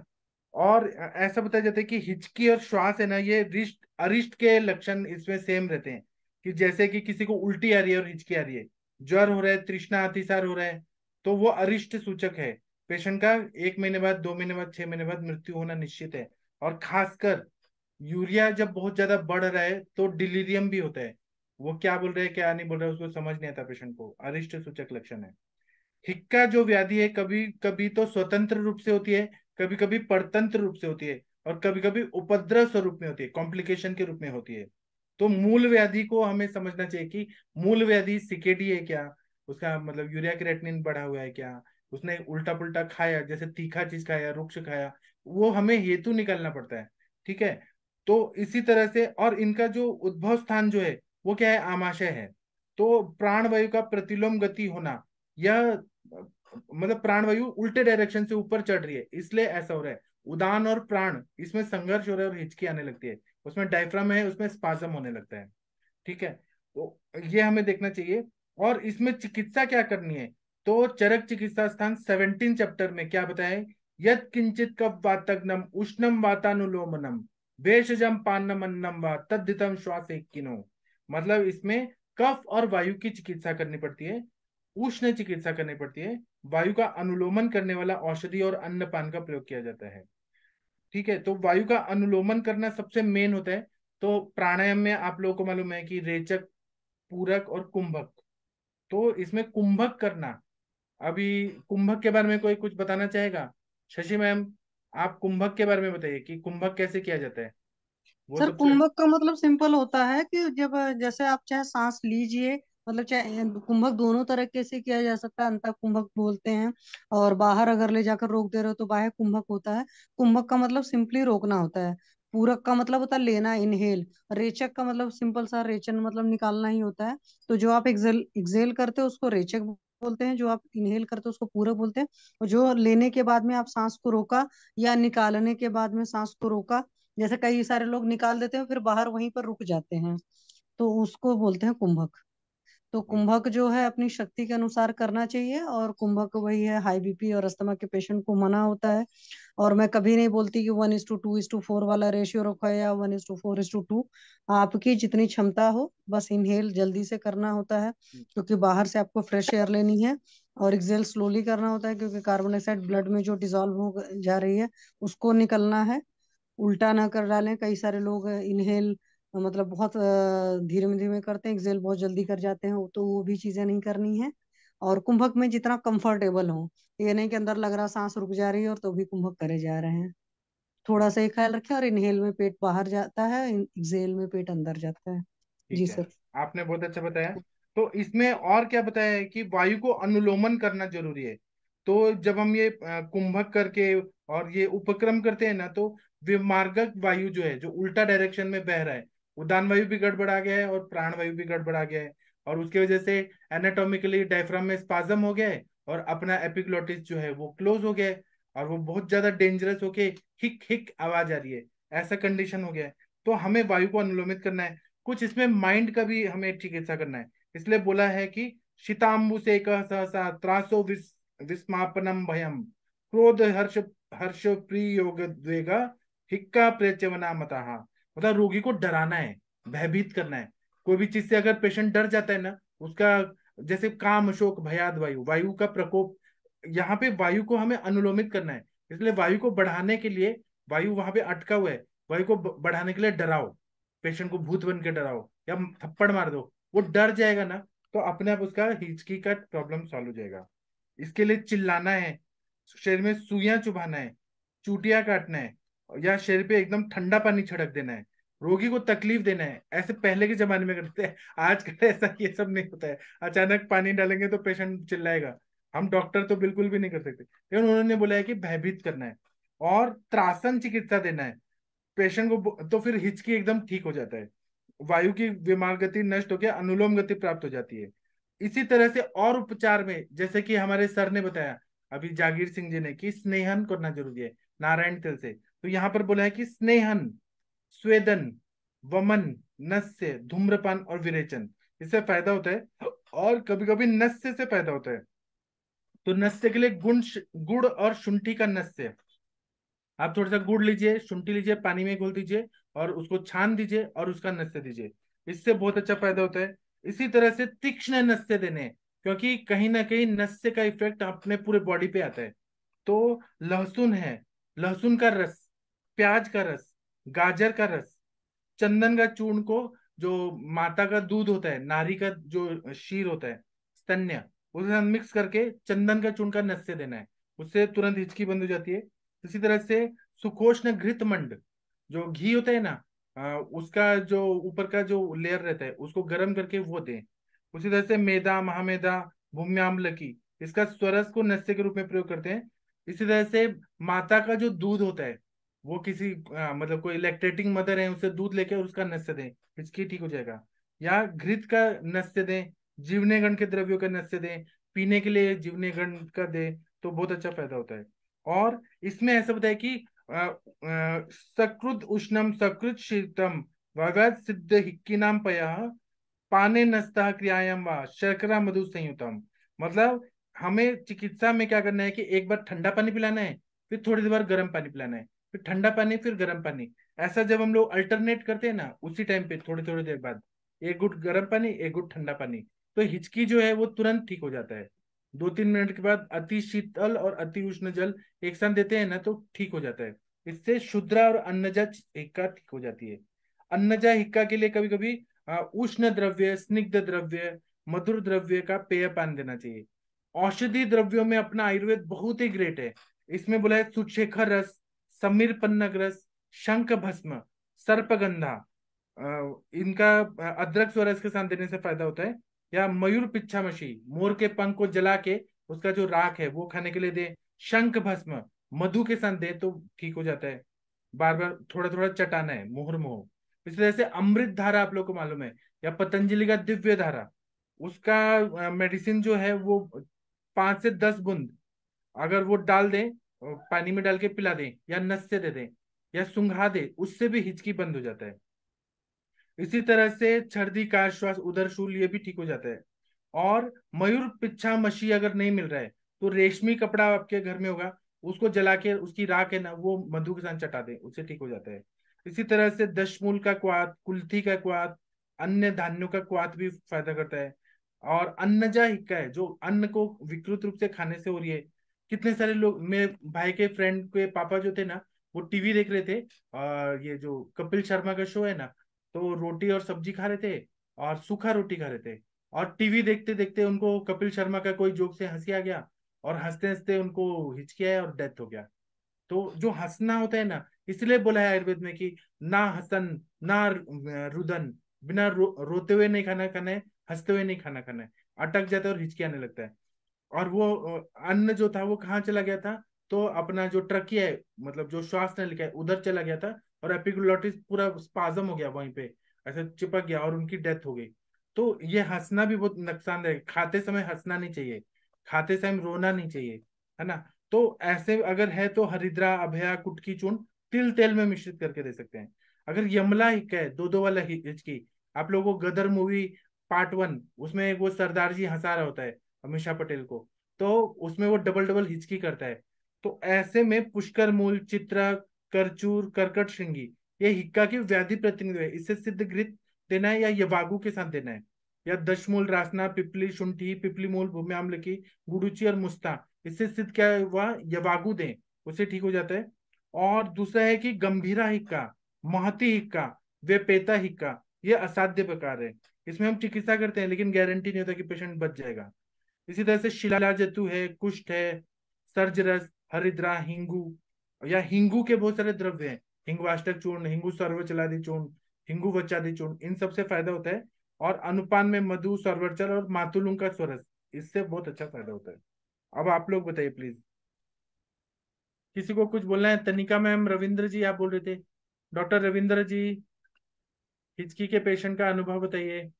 Speaker 2: और ऐसा बताया जाता है कि हिचकी और श्वास है ना, ये रिष्ट, अरिष्ट के लक्षण इसमें सेम रहते हैं। कि जैसे कि किसी को उल्टी आ रही है और हिचकी आ रही है, ज्वर हो रहा है, तृष्णा, अतिसार हो रहा है तो वो अरिष्ट सूचक है। पेशेंट का एक महीने बाद, दो महीने बाद, छह महीने बाद मृत्यु होना निश्चित है। और खासकर यूरिया जब बहुत ज़्यादा बढ़ रहा है तो डिलीरियम भी होता है। वो क्या बोल रहे हैं, क्या नहीं बोल रहे उसको समझ नहीं आता पेशेंट को। अरिष्ट सूचक लक्षण है। हिक्का जो व्याधि है, कभी कभी तो स्वतंत्र रूप से होती है कभी कभी परतंत्र रूप से होती है और कभी कभी उपद्रव स्वरूप में होती है कॉम्प्लिकेशन के रूप में होती है। तो मूल व्याधि को हमें समझना चाहिए कि मूल व्याधि सिकेडी है क्या? उसका मतलब यूरिया क्रिएटिनिन बढ़ा हुआ है क्या? उसने उल्टा पुल्टा खाया, जैसे तीखा चीज़ खाया, रुक्ष खाया, वो हमें हेतु निकालना पड़ता है, ठीक है? तो इसी तरह से और इनका जो उद्भव स्थान जो है, वो क्या है? आमाशय है। तो प्राणवायु का प्रतिलोम गति होना, यह मतलब प्राणवायु उल्टे डायरेक्शन से ऊपर चढ़ रही है, इसलिए ऐसा हो रहा है। उदान और प्राण, इसमें संघर्ष हो रहा है और हिचकी आने लगती है। उसमें डायफ्राम है, उसमें स्पाजम होने लगता है। ठीक है? तो ये हमें देखना चाहिए। और इसमें चिकित्सा क्या करनी है? तो चरक चिकित्सा स्थान 17 चैप्टर में क्या बताए यद किंचित कप वातग्नम उष्णम वातानुलोमनम भेषजम पान्नम अन्नम वा तद्धितम श्वास किनो मतलब इसमें कफ और वायु की चिकित्सा करनी पड़ती है, उष्ण चिकित्सा करनी पड़ती है। वायु का अनुलोमन करने वाला औषधि और अन्नपान का प्रयोग किया जाता है। ठीक है तो वायु का अनुलोमन करना सबसे मेन होता है। तो प्राणायाम में आप लोगों को मालूम है कि रेचक पूरक और कुंभक। तो इसमें कुंभक करना अभी कुंभक के बारे में कोई कुछ बताना चाहेगा? शशि मैम आप कुंभक के बारे में बताइए कि कुंभक कैसे किया जाता है?
Speaker 4: सर कुंभक का मतलब सिंपल होता है कि जब जैसे आप चाहे सांस लीजिए मतलब चाहे कुंभक दोनों तरीके से किया जा सकता है, अंतः कुंभक बोलते हैं। और बाहर अगर ले जाकर रोक दे रहे हो तो बाह्य कुंभक होता है। कुंभक का मतलब सिंपली रोकना होता है। पूरक का मतलब होता है लेना, इनहेल। रेचक का मतलब सिंपल सा रेचन मतलब निकालना ही होता है। तो जो आप एक्सेल एक्सेल करते हो उसको रेचक बोलते हैं, जो आप इनहेल करते हो उसको पूरक बोलते हैं। और जो लेने के बाद में आप सांस को रोका या निकालने के बाद में सांस को रोका, जैसे कई सारे लोग निकाल देते हैं, फिर बाहर वहीं पर रुक जाते हैं। तो उसको बोलते हैं कुंभक। तो कुंभक जो है अपनी शक्ति के अनुसार करना चाहिए और कुंभक वही है हाई बीपी और अस्थमा के पेशेंट को मना होता है। और मैं कभी नहीं बोलती कि one is to two two is four वाला रेशियो रखो या one is to four is to two आपकी जितनी क्षमता हो बस इनहेल जल्दी से करना होता है क्योंकि बाहर से आपको फ्रेश एयर लेनी है और एक्सेल स्लोली करना होता है क्योंकि कार्बन डाइऑक्साइड ब्लड में जो डिजोल्व हो जा रही है उसको निकलना है। उल्टा ना कर डालें कई सारे लोग इनहेल मतलब बहुत धीरे धीमे करते हैं एक्सेल बहुत जल्दी कर जाते हैं तो वो भी चीज़ें नहीं करनी है। और कुंभक में जितना कंफर्टेबल हो ये नहीं कि अंदर लग रहा सांस रुक जा रही है और तो भी कुंभक करे जा रहे हैं। थोड़ा सा ही ख्याल रखें और इनहेल में पेट बाहर जाता है एक्सेल में पेट अंदर जाता है। जी सर।
Speaker 2: आपने बहुत अच्छा बताया। तो इसमें और क्या बताया है कि वायु को अनुलोमन करना ज़रूरी है? तो जब हम ये कुंभक करके और ये उपक्रम करते हैं ना तो विमार्गक वायु जो है जो उल्टा डायरेक्शन में बह रहा है उदान वायु भी गड़बड़ा गया है और प्राण वायु भी गड़बड़ा गया है। और उसकी वजह से एनाटोमिकली डायफ्राम में स्पाजम हो गया है और अपना एपिग्लोटिस जो है वो क्लोज हो गया है और वो बहुत ज़्यादा डेंजरस होके हिक हिक आवाज़ आ रही है। ऐसा कंडीशन हो गया है। तो हमें वायु को अनुलोमित करना है। कुछ इसमें माइंड का भी हमें चिकित्सा करना है। इसलिए बोला है कि शिताम्बु से सहसा त्रासो विस विस्मापनम भयम। क्रोध हर्ष हर्ष प्रिय योग द्वेगा, हिक्का प्रचवना मताहा। मतलब रोगी को डराना है, भयभीत करना है। कोई भी चीज़ से अगर पेशेंट डर जाता है ना, उसका जैसे काम, शोक, भयाद वायु वायु का प्रकोप, यहाँ पे वायु को हमें अनुलोमित करना है। इसलिए वायु को बढ़ाने के लिए वायु वहाँ पे अटका हुआ है। वायु को बढ़ाने के लिए डराओ। पेशेंट को भूत बन के डराओ या थप्पड़ मार दो। वो डर जाएगा ना तो अपने आप उसका हिचकी का प्रॉब्लम सॉल्व हो जाएगा। इसके लिए चिल्लाना है, शरीर में सुइया चुभाना है, चूटिया काटना है या शरीर पे एकदम ठंडा पानी छिड़क देना है, रोगी को तकलीफ़ देना है, ऐसे पहले के जमाने में करते हैं, आजकल ऐसा ये सब नहीं होता है, अचानक पानी डालेंगे तो पेशेंट चिल्लाएगा, हम डॉक्टर तो बिल्कुल भी नहीं कर सकते, लेकिन उन्होंने बोला है कि भयभीत करना है और त्रासन चिकित्सा देना है, पेशेंट को तो फिर हिचकी एकदम ठीक हो जाता है, वायु की विमान गति नष्ट होकर अनुलोम गति प्राप्त हो जाती है, इसी तरह से और उपचार में, जैसे कि हमारे सर ने बताया, अभी जागीर सिंह जी ने कि स्नेहन करना ज़रूरी है, नारायण तिल से तो यहाँ पर बोला है कि स्नेहन, स्वेदन, वमन, नस्य, धूम्रपान और विरेचन। इससे फ़ायदा होता है और कभी कभी नस्य से फ़ायदा होता है। तो नस्य के लिए गुण गुड़ और शुंठी का नस्य। आप थोड़ा सा गुड़ लीजिए, शुंठी लीजिए, पानी में घोल दीजिए और उसको छान दीजिए और उसका नस्य दीजिए। इससे बहुत अच्छा फ़ायदा होता है। इसी तरह से तीक्ष्ण नस्य देने, क्योंकि कहीं ना कहीं नस्य का इफ़ेक्ट अपने पूरे बॉडी पे आता है। तो लहसुन है, लहसुन का रस प्याज का रस, गाजर का रस, चंदन का चूर्ण को जो माता का दूध होता है, नारी का जो शीर होता है, स्तन्य साथ मिक्स करके चंदन का चूर्ण का नस्य देना है। उससे तुरंत हिचकी बंद हो जाती है। इसी तरह से सुकोष्ण घृत मंड, जो घी होता है ना उसका जो ऊपर का जो लेयर रहता है, उसको गर्म करके वो दें। उसी तरह से मेदा, महामेदा भूम्याम्ल की इसका स्वरस को नस्य के रूप में प्रयोग करते हैं। इसी तरह से माता का जो दूध होता है वो किसी आ, मतलब कोई इलेक्ट्रेटिंग मदर है उसे दूध लेके उसका नस्य दें हिचकी ठीक हो जाएगा। या घृत का नस्य दें जीवनेगण के द्रव्यों का नस्य दें पीने के लिए जीवने गण का दें तो बहुत अच्छा फ़ायदा होता है। और इसमें ऐसा बताया कि सकृत उष्णम सकृत शीतम वैवैध सिद्ध हिक्की नाम पय पाने नस्ता क्रियायाम व शर्करा मधु संयुतम। मतलब हमें चिकित्सा में क्या करना है कि एक बार ठंडा पानी पिलाना है फिर थोड़ी देर गर्म पानी पिलाना है। फिर ठंडा पानी, फिर गर्म पानी। ऐसा जब हम लोग अल्टरनेट करते हैं ना, उसी टाइम पे थोड़ी थोड़ी देर बाद, एक गुट गर्म पानी, एक गुट ठंडा पानी। तो हिचकी जो है, वो तुरंत ठीक हो जाता है। दो तीन मिनट के बाद अति शीतल और अति उष्ण जल एक साथ देते हैं ना तो ठीक हो जाता है। इससे शुद्रा और अन्नजा हिक्का ठीक हो जाती है। अन्नजा हिक्का के लिए कभी कभी उष्ण द्रव्य, स्निग्ध द्रव्य, मधुर द्रव्य का पेय पान देना चाहिए। औषधि द्रव्यों में अपना आयुर्वेद बहुत ही ग्रेट है। इसमें बोला है सुशेखर रस समीर पन्नक रस शंख भस्म सर्पगंधा इनका अदरक स्वरस के साथ देने से फ़ायदा होता है। या मयूर पिछा मशी मोर के पंख को जला के उसका जो राख है, वो खाने के लिए दे। शंख भस्म मधु के साथ दे तो ठीक हो जाता है। बार बार थोड़ा थोड़ा चटाना है मोहर मोह इस तरह से अमृत धारा आप लोग को मालूम है, या पतंजलि का दिव्य धारा, उसका मेडिसिन जो है वो पाँच से दस बूंद। अगर वो डाल दें पानी में डाल के पिला दें या नस दे दें या सुंघा दे, उससे भी हिचकी बंद हो जाता है। इसी तरह से छर्दी का श्वास, उदर, शूल, ये भी ठीक हो जाता है। और मयूर पिछा मशी अगर नहीं मिल रहा है तो रेशमी कपड़ा आपके घर में होगा, उसको जला के, उसकी राख है ना, वो मधु के साथ चटा दे, उससे ठीक हो जाता है। इसी तरह से दशमूल का क्वात कुल्थी का क्वात अन्य धान्यों का क्वात भी फ़ायदा करता है। और अन्नजा हिक्का है, जो अन्न को विकृत रूप से खाने से हो रही है कितने सारे लोग मेरे भाई के फ्रेंड के पापा जो थे ना वो टीवी देख रहे थे और ये जो कपिल शर्मा का शो है ना तो रोटी और सब्ज़ी खा रहे थे और सूखा रोटी खा रहे थे और टीवी देखते देखते उनको कपिल शर्मा का कोई जोक से हँसी आ गया और हँसते हँसते उनको हिचकिया और डेथ हो गया। तो जो हंसना होता है ना इसलिए बोला है आयुर्वेद में कि ना हसन ना रुदन बिना रो, रोते हुए नहीं खाना खाना है हँसते हुए नहीं खाना खाना है अटक जाता है और हिचकी आने लगता है। और वो अन्न जो था वो कहाँ चला गया था? तो अपना जो ट्रकिया है मतलब जो श्वास ने लिखा है, उधर चला गया था और एपिग्लोटिस पूरा स्पाजम हो गया वहीं पे, ऐसे चिपक गया और उनकी डेथ हो गई। तो ये हंसना भी बहुत नुकसानदायक खाते समय हंसना नहीं चाहिए, खाते समय रोना नहीं चाहिए, है ना? तो ऐसे अगर है तो हरिद्रा, अभया, कुटकी चूर्ण तिल तेल में मिश्रित करके दे सकते हैं। अगर यमला हिक है दो दो वाला हिचकी, आप लोगों को गदर मूवी पार्ट वन, उसमें वो सरदार जी हंसा रहा होता है अमीषा पटेल को। तो उसमें वो डबल डबल हिचकी करता है। तो ऐसे में पुष्कर मूल, चित्र, करचूर, कर्कट श्रृंगी, ये हिक्का की व्याधि प्रतिनिधि है। इसे सिद्ध घृत देना है या यवागु के साथ देना है? या दशमूल, रासना, पिपली, शुंठी, पिपली मूल भूम्याम्ल की गुडुची और मुस्ता। इससे सिद्ध क्या हुआ? यवागु दें। उससे ठीक हो जाता है। और दूसरा है कि गंभीरा हिक्का, महती हिक्का वे पेता हिक्का, ये असाध्य प्रकार है। इसमें हम चिकित्सा करते हैं, लेकिन गारंटी नहीं होता कि पेशेंट बच जाएगा। इसी तरह से शिला जतु है, कुष्ठ है, सर्जरस, हरिद्रा, हिंगू, या हिंगू के बहुत सारे द्रव्य हैं। हिंगवाष्टक चूर्ण, हिंगू सर्वचलादि चूर्ण, हिंगू वच्चादि चूर्ण, इन सबसे फ़ायदा होता है। और अनुपान में मधु, सर्वचल और मातुलुंग का स्वरस, इससे बहुत अच्छा फ़ायदा होता है। अब आप लोग बताइए प्लीज़ किसी को कुछ बोलना है? तनिका मैम, रविंद्र जी, आप बोल रहे थे। डॉक्टर रविंद्र जी, हिचकी के पेशेंट का अनुभव बताइए।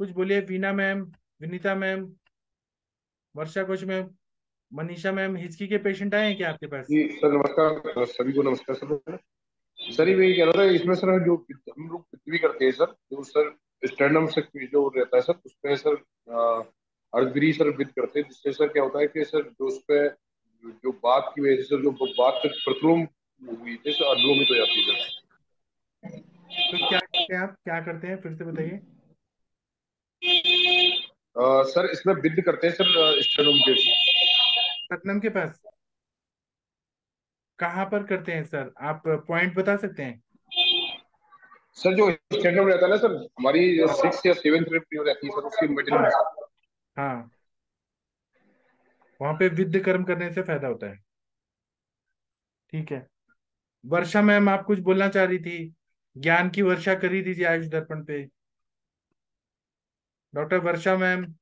Speaker 2: कुछ बोलिए वीना मैम विनीता मैम वर्षा कुछ मैम मनीषा मैम हिचकी के पेशेंट आए हैं क्या आपके पास?
Speaker 7: जी सर नमस्कार सभी को नमस्कार सर। सर ये कह रहा था इसमें सर जो हम लोग पृथ्वी करते हैं सर जो सर स्टैंडम से जो रहता है सर उसमें सर अर्धगिरी सर विद करते हैं जिससे सर क्या होता है कि सर जो उस पे जो बात की वजह से जो बात प्रतिलोम हुई थी सर अनुलोमित हो जाती है सर।
Speaker 2: तो क्या करते हैं आप? क्या करते हैं? फिर से बताइए।
Speaker 7: सर इसमें विद करते हैं सर स्टैंडम के
Speaker 2: सतनम के पास? कहाँ पर करते हैं सर? आप पॉइंट बता सकते हैं?
Speaker 7: सर जो स्टैंडर्ड रहता है ना सर हमारी सिक्स या सेवन रहती है सर उसकी मिडिल में
Speaker 2: हाँ। वहाँ पे विद्य कर्म करने से फ़ायदा होता है। ठीक है। वर्षा मैम आप कुछ बोलना चाह रही थी? ज्ञान की वर्षा करी दीजिए आयुष दर्पण पे। Doctor Varsha ma'am,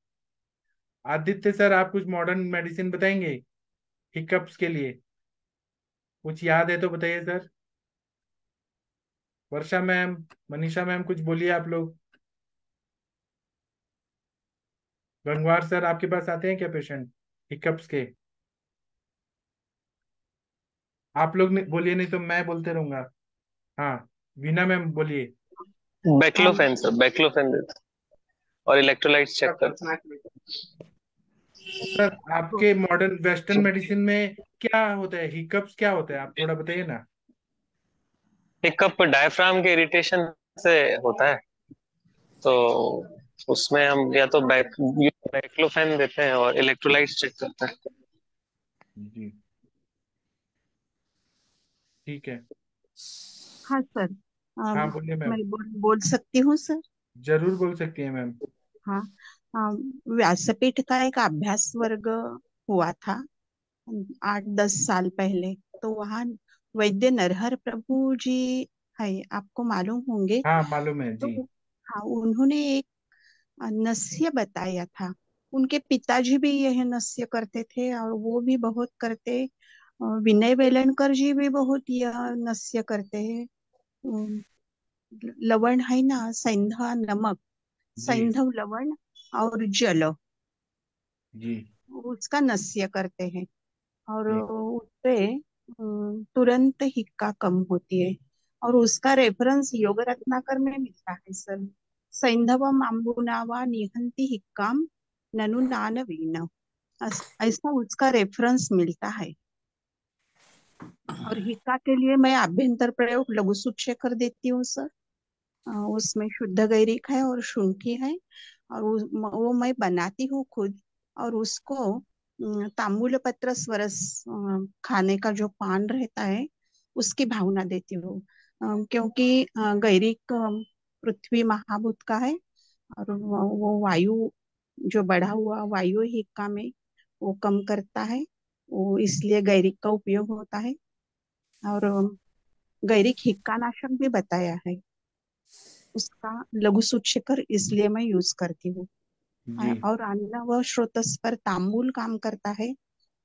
Speaker 2: Aditya sir, आप कुछ मॉडर्न मेडिसिन बताएँगे हिकअप्स के लिए? कुछ याद है तो बताइए sir. Varsha ma'am, Manisha ma'am, कुछ बोलिए आप लोग। गंगवार सर, आपके पास आते हैं क्या पेशेंट हिकअप्स के? आप लोग बोलिए, नहीं तो मैं बोलते रहूँगा। हाँ वीना मैम बोलिए।
Speaker 8: बैक्लोफेन सर बैक्लोफेन और इलेक्ट्रोलाइट चेक करते
Speaker 2: सर आपके मॉडर्न वेस्टर्न मेडिसिन में क्या होता है? हिकअप्स क्या होता है? आप थोड़ा बताइए ना।
Speaker 8: हिकअप डायफ्राम के इरिटेशन से होता है। तो उसमें हम या तो बैक बैक्लोफेन देते हैं और इलेक्ट्रोलाइट चेक करते हैं।
Speaker 2: जी। ठीक है।
Speaker 5: हाँ सर
Speaker 2: हाँ बोलिए मैम
Speaker 5: मैं बोल, बोल सकती हूँ सर
Speaker 2: ज़रूर बोल सकती है मैम
Speaker 5: हाँ व्यासपीठ का एक अभ्यास वर्ग हुआ था आठ दस साल पहले। तो वहाँ वैद्य नरहर प्रभु जी है आपको मालूम होंगे?
Speaker 2: हाँ मालूम है जी।
Speaker 5: तो हाँ उन्होंने एक नस्य बताया था। उनके पिताजी भी यह नस्य करते थे और वो भी बहुत करते। विनय वेलनकर जी भी बहुत यह नस्य करते हैं। लवण है ना सैंधा नमक। सैंधव लवण और जल।
Speaker 2: जी।
Speaker 5: उसका नस्य करते हैं और उससे तुरंत हिक्का कम होती है और उसका रेफरेंस योग रत्नाकर में मिलता है सर। सैंधवम अम्बुनावा निहंती हिक्काम ननु नान वीण ऐसा उसका रेफरेंस मिलता है। और हिक्का के लिए मैं आभ्यंतर प्रयोग लघु सूक्ष्य कर देती हूँ सर। उसमें शुद्ध गैरिक है और शुंठी है और वो मैं बनाती हूँ खुद और उसको तांबूल पत्र स्वरस खाने का जो पान रहता है, उसकी भावना देती हूँ। क्योंकि गैरिक पृथ्वी महाभूत का है और वो वायु जो बढ़ा हुआ वायु हिक्का में वो कम करता है, वो इसलिए गैरिक का उपयोग होता है। और गैरिक हिक्का नाशक भी बताया है। उसका लघु सूचकर इसलिए मैं यूज़ करती हूँ। और अन्न व स्रोतस पर तांबूल काम करता है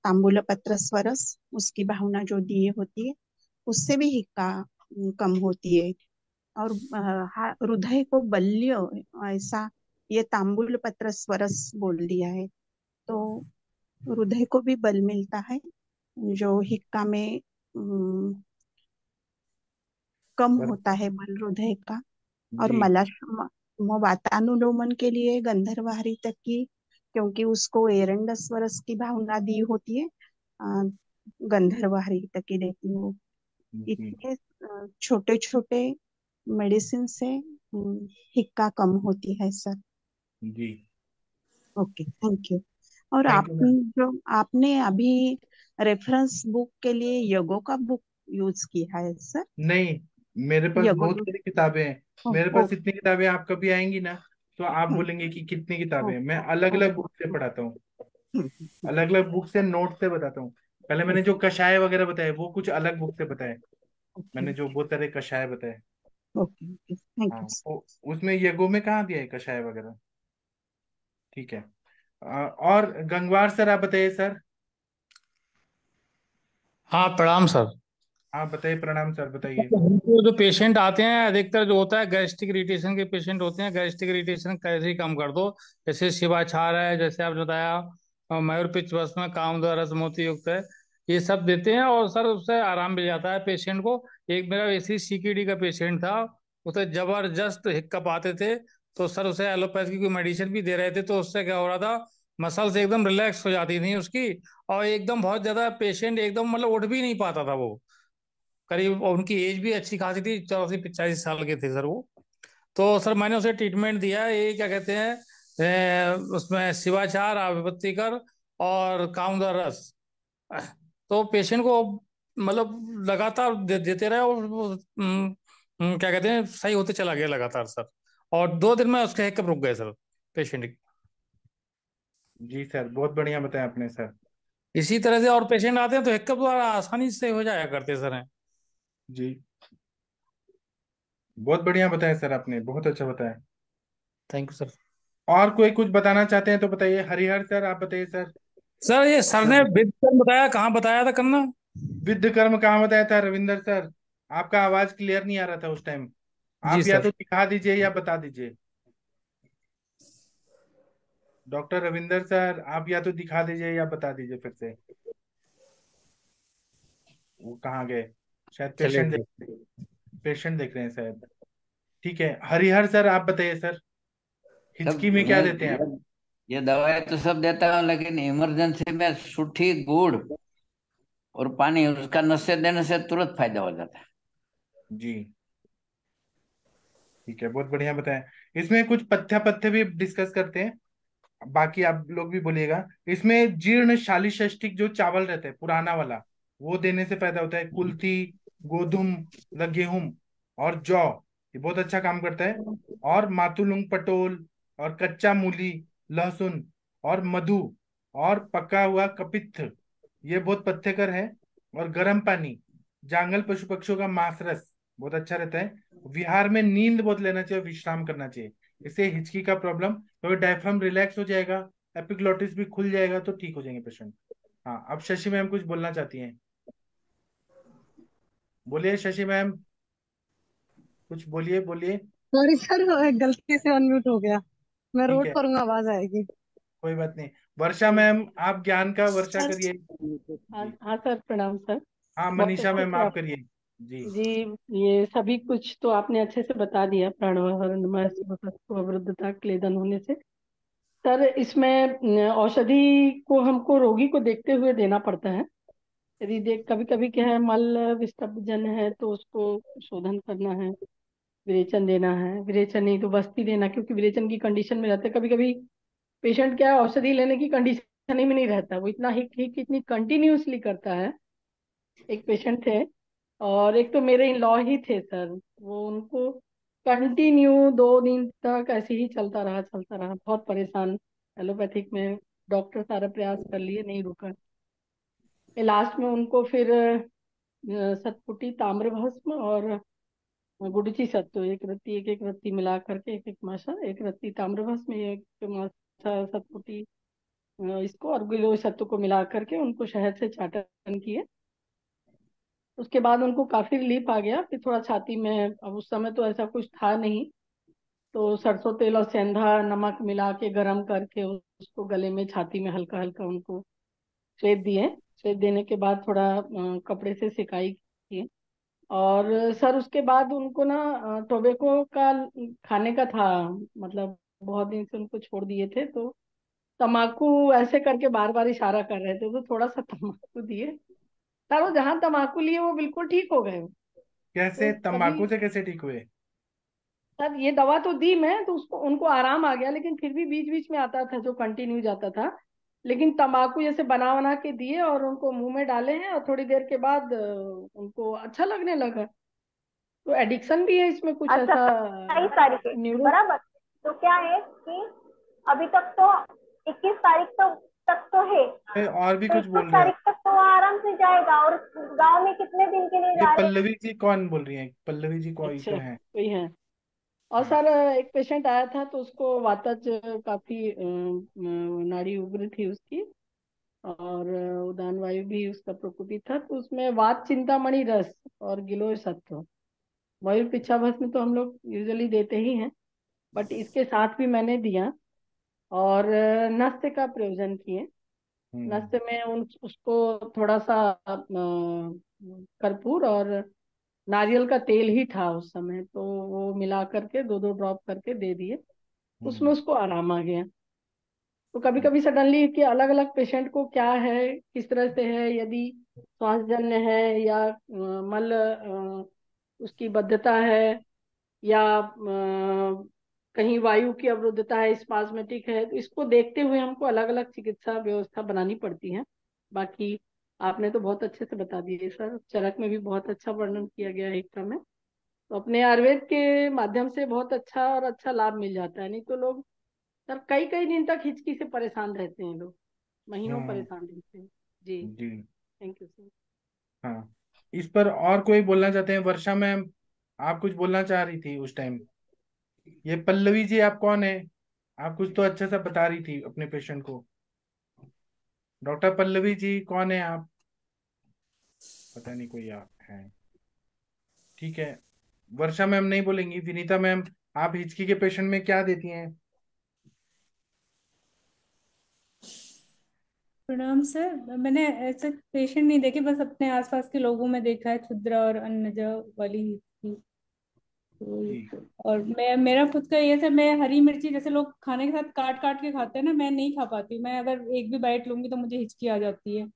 Speaker 5: तांबूल पत्र स्वरस उसकी भावना जो दिए होती है उससे भी हिक्का कम होती है। और हृदय को बल्य ऐसा ये तांबूल पत्र स्वरस बोल दिया है। तो हृदय को भी बल मिलता है जो हिक्का में कम होता है बल हृदय का। और मला वातानुलोमन के लिए गंधर्वारी तक की क्योंकि उसको एरंड स्वरस की भावना दी होती है गंधर्वारी तक की देती हूँ इतने छोटे छोटे मेडिसिन से हिक्का कम होती है sir.
Speaker 2: Ji.
Speaker 5: Okay thank you. और आपने जो आपने अभी रेफरेंस बुक के लिए योगो का बुक यूज़ किया है सर?
Speaker 2: नहीं मेरे पास या बहुत सारी किताबें हैं। मेरे पास इतनी किताबें आप कभी आएँगी ना तो आप बोलेंगे कि कितनी किताबें हैं। मैं अलग अलग बुक से पढ़ाता हूँ। अलग अलग बुक से नोट से बताता हूँ। पहले मैंने जो कषाय वगैरह बताए वो कुछ अलग बुक से बताए। मैंने जो बहुत सारे कषाय बताए।
Speaker 5: Okay okay. थैंक
Speaker 2: हाँ
Speaker 5: यू
Speaker 2: उसमें यगो में कहाँ दिया है कषाय वगैरह? ठीक है। और गंगवार सर आप बताइए सर।
Speaker 9: हाँ प्रणाम सर।
Speaker 2: आप बताइए, प्रणाम सर, बताइए।
Speaker 9: हमको जो पेशेंट आते हैं, अधिकतर जो होता है गैस्ट्रिक इरिटेशन के पेशेंट होते हैं गैस्ट्रिक इरिटेशन कैसे ही कम कर दो। जैसे शिवाचार है, जैसे आपने बताया मयूर पिच भस्म कामदरस मोती युक्त है, ये सब देते हैं और सर उससे आराम मिल जाता है पेशेंट को। एक मेरा ऐसी सीकेडी का पेशेंट था, उसे ज़बरदस्त हिक्कप आते थे तो सर उसे एलोपैथी की मेडिसिन भी दे रहे थे तो उससे क्या हो रहा था मसल्स एकदम रिलैक्स हो जाती थी उसकी, और एकदम बहुत ज़्यादा पेशेंट एकदम मतलब उठ भी नहीं पाता था वो। करीब उनकी एज भी अच्छी खासी थी चौरासी पचासी साल के थे सर वो। तो सर मैंने उसे ट्रीटमेंट दिया ये क्या कहते हैं उसमें शिवाचार आविपत्तिकर और कामदा रस। तो पेशेंट को मतलब लगातार दे, देते रहे और क्या कहते हैं सही होते चला गया लगातार सर। और दो दिन में उसके हिक्कप रुक गए सर पेशेंट
Speaker 2: जी सर बहुत बढ़िया बताया आपने सर।
Speaker 9: इसी तरह से और पेशेंट आते हैं तो द्वारा आसानी से हो जाया करते सर। हैं
Speaker 2: जी। बहुत बढ़िया बताया सर आपने बहुत अच्छा बताया।
Speaker 9: थैंक यू सर
Speaker 2: और कोई कुछ बताना चाहते हैं तो बताइए। हरिहर सर आप बताइए सर।
Speaker 9: सर ये सर ने विद्या बताया कहाँ बताया था करना?
Speaker 2: विद्ध कर्म कहाँ बताया था? रविंदर सर आपका आवाज़ क्लियर नहीं आ रहा था उस टाइम।
Speaker 9: जी
Speaker 2: आप या
Speaker 9: सर।
Speaker 2: तो दिखा दीजिए या बता दीजिए। डॉक्टर रविंदर सर आप या तो दिखा दीजिए या बता दीजिए फिर से। वो कहाँ गए? शायद पेशेंट देख पेशेंट देख रहे हैं शायद। ठीक है हरिहर सर आप बताइए सर। हिचकी में क्या देते हैं आप?
Speaker 10: ये दवाई तो सब देता हूँ लेकिन इमरजेंसी में सूठी गुड़ और पानी उसका नशे देने से तुरंत फ़ायदा हो जाता है।
Speaker 2: जी। ठीक है बहुत बढ़िया बताएँ इसमें कुछ पथ्य पथ्य भी डिस्कस करते हैं। बाकी आप लोग भी बोलिएगा। इसमें जीर्ण शालिषष्ठिक जो चावल रहते है पुराना वाला वो देने से फ़ायदा होता है। कुल्थी गोधुम मतलब गेहूँ और जौ, ये बहुत अच्छा काम करता है। और मातुलुंग पटोल और कच्चा मूली, लहसुन और मधु और पका हुआ कपित्थ, ये बहुत पथ्यकर है। और गर्म पानी, जांगल पशु पक्षियों का मांस रस बहुत अच्छा रहता है। विहार में नींद बहुत लेना चाहिए विश्राम करना चाहिए। इससे हिचकी का प्रॉब्लम तो डायफ्राम रिलैक्स हो जाएगा, एपिग्लोटिस भी खुल जाएगा तो ठीक हो जाएँगे पेशेंट। हाँ अब शशि मैम कुछ बोलना चाहती हैं। बोलिए शशि मैम। कुछ बोलिए बोलिए।
Speaker 4: सॉरी सर गलती से अनम्यूट हो गया। मैं
Speaker 2: ठीक
Speaker 4: रोड
Speaker 2: है।
Speaker 4: पर हूँ आवाज़ आएगी।
Speaker 2: कोई बात नहीं। वर्षा मैम आप ज्ञान का वर्षा
Speaker 11: सर
Speaker 2: करिए।
Speaker 11: हाँ हाँ सर प्रणाम सर।
Speaker 2: हाँ
Speaker 11: बहुत
Speaker 2: मनीषा
Speaker 11: अच्छे
Speaker 2: मैम आप करिए। जी।
Speaker 11: जी ये सभी कुछ तो आपने अच्छे से बता दिया अवरुद्धता क्लेदन होने से। सर इसमें औषधि को हमको रोगी को देखते हुए देना पड़ता है। यदि देख कभी कभी क्या है मल विसर्जन है तो उसको शोधन करना है विरेचन देना है। विरेचन नहीं तो बस्ती देना क्योंकि विरेचन की कंडीशन में रहता है। कभी कभी पेशेंट क्या है, औषधि लेने की कंडीशन ही में नहीं रहता। वो इतना हिक हिक इतनी कंटिन्यूसली करता है। एक पेशेंट थे और एक तो मेरे इन लॉ ही थे सर वो उनको कंटिन्यू दो दिन तक ऐसे ही चलता रहा चलता रहा। बहुत परेशान। एलोपैथिक में डॉक्टर सारा प्रयास कर लिए नहीं रुका। लास्ट में उनको फिर सतपुटी ताम्र भस्म और गुडची सत्तू एक रत्ती, एक एक रत्ती मिला करके एक एक माशा, एक रत्ती ताम्र भस्म एक माशा सतपुटी इसको और गिलोय सत्तू को मिला करके उनको शहद से चाटन किए। उसके बाद उनको काफ़ी रिलीफ आ गया। फिर थोड़ा छाती में, अब उस समय तो ऐसा कुछ था नहीं। तो सरसों तेल और सेंधा, नमक मिला के गरम करके उसको गले में छाती में हल्का हल्का उनको स्वेद दिए। स्वेद देने के बाद थोड़ा कपड़े से सिकाई की। और सर उसके बाद उनको ना टोबेको का खाने का था मतलब बहुत दिन से उनको छोड़ दिए थे तो तम्बाकू ऐसे करके बार बार इशारा कर रहे थे तो थोड़ा सा तम्बाकू दिए। सर वो जहाँ तम्बाकू लिए वो बिल्कुल ठीक हो गए।
Speaker 2: कैसे?
Speaker 11: तो कभी
Speaker 2: से कैसे ठीक हुए?
Speaker 11: सर ये दवा तो दी मैं तो उसको उनको आराम आ गया लेकिन फिर भी बीच बीच में आता था जो कंटिन्यू जाता था लेकिन तम्बाकू जैसे बना बना के दिए और उनको मुँह में डाले हैं और थोड़ी देर के बाद उनको अच्छा लगने लगा। तो एडिक्शन भी है इसमें कुछ
Speaker 12: अच्छा
Speaker 11: ऐसा
Speaker 12: है। बराबर। तो क्या है कि अभी तक तो इक्कीस तारीख तो तक तो
Speaker 2: पे और भी
Speaker 12: तो
Speaker 2: कुछ बोल रहे
Speaker 12: तारीख तक तो आराम से जाएगा और गाँव में कितने दिन के लिए जा रहे हैं?
Speaker 2: पल्लवी जी कौन बोल रही हैं? पल्लवी जी कौन
Speaker 11: अच्छा
Speaker 2: तो है।
Speaker 11: कोई है। और सर एक पेशेंट आया था तो उसको वातज काफ़ी नाड़ी उग्र थी उसकी और उदान वायु भी उसका प्रकोपी था। तो उसमें वात चिंतामणि रस और गिलोय सत्व मयूर पिच्छा भस्म तो हम लोग यूजुअली देते ही हैं बट इसके साथ भी मैंने दिया और नस्य का प्रयोजन किए।
Speaker 2: हम्म।
Speaker 11: नस्य में उन उसको थोड़ा सा कर्पूर और नारियल का तेल ही था उस समय तो वो मिला करके दो दो ड्रॉप करके दे दिए। उसमें
Speaker 2: हम्म।
Speaker 11: उसको आराम आ गया। तो कभी कभी सडनली कि अलग अलग पेशेंट को क्या है किस तरह से है यदि श्वासजन्य है या मल उसकी बद्धता है या कहीं वायु की अवरुद्धता है स्पाजमेटिक है तो इसको देखते हुए हमको अलग अलग चिकित्सा व्यवस्था बनानी पड़ती है। बाकी आपने तो बहुत अच्छे से बता दिए सर। चरक में भी बहुत अच्छा वर्णन किया गया है एकता में तो अपने आयुर्वेद के माध्यम से बहुत अच्छा और अच्छा लाभ मिल जाता है। नहीं तो लोग सर कई कई दिन तक हिचकी से परेशान रहते हैं लोग। महीनों
Speaker 2: हम्म।
Speaker 11: परेशान रहते हैं। जी।
Speaker 2: जी।
Speaker 11: थैंक यू सर
Speaker 2: हाँ। इस पर और कोई बोलना चाहते हैं? वर्षा मैम आप कुछ बोलना चाह रही थी उस टाइम? ये पल्लवी जी आप कौन है? आप कुछ तो अच्छा सा बता रही थी अपने पेशेंट को। डॉक्टर पल्लवी जी कौन है आप? पता नहीं कोई आप है। ठीक है। वर्षा मैम नहीं बोलेंगी, विनीता मैम, आप हिचकी के पेशेंट में क्या देती हैं?
Speaker 13: प्रणाम सर, मैंने ऐसे पेशेंट नहीं देखे, बस अपने आसपास के लोगों में देखा है, क्षुद्रा और अन्नज वाली हिचकी और मैं मेरा खुद का ये सर मैं हरी मिर्ची जैसे लोग खाने के साथ काट काट के खाते हैं ना मैं नहीं खा पाती। मैं अगर एक भी बाइट लूँगी तो मुझे हिचकी आ जाती है।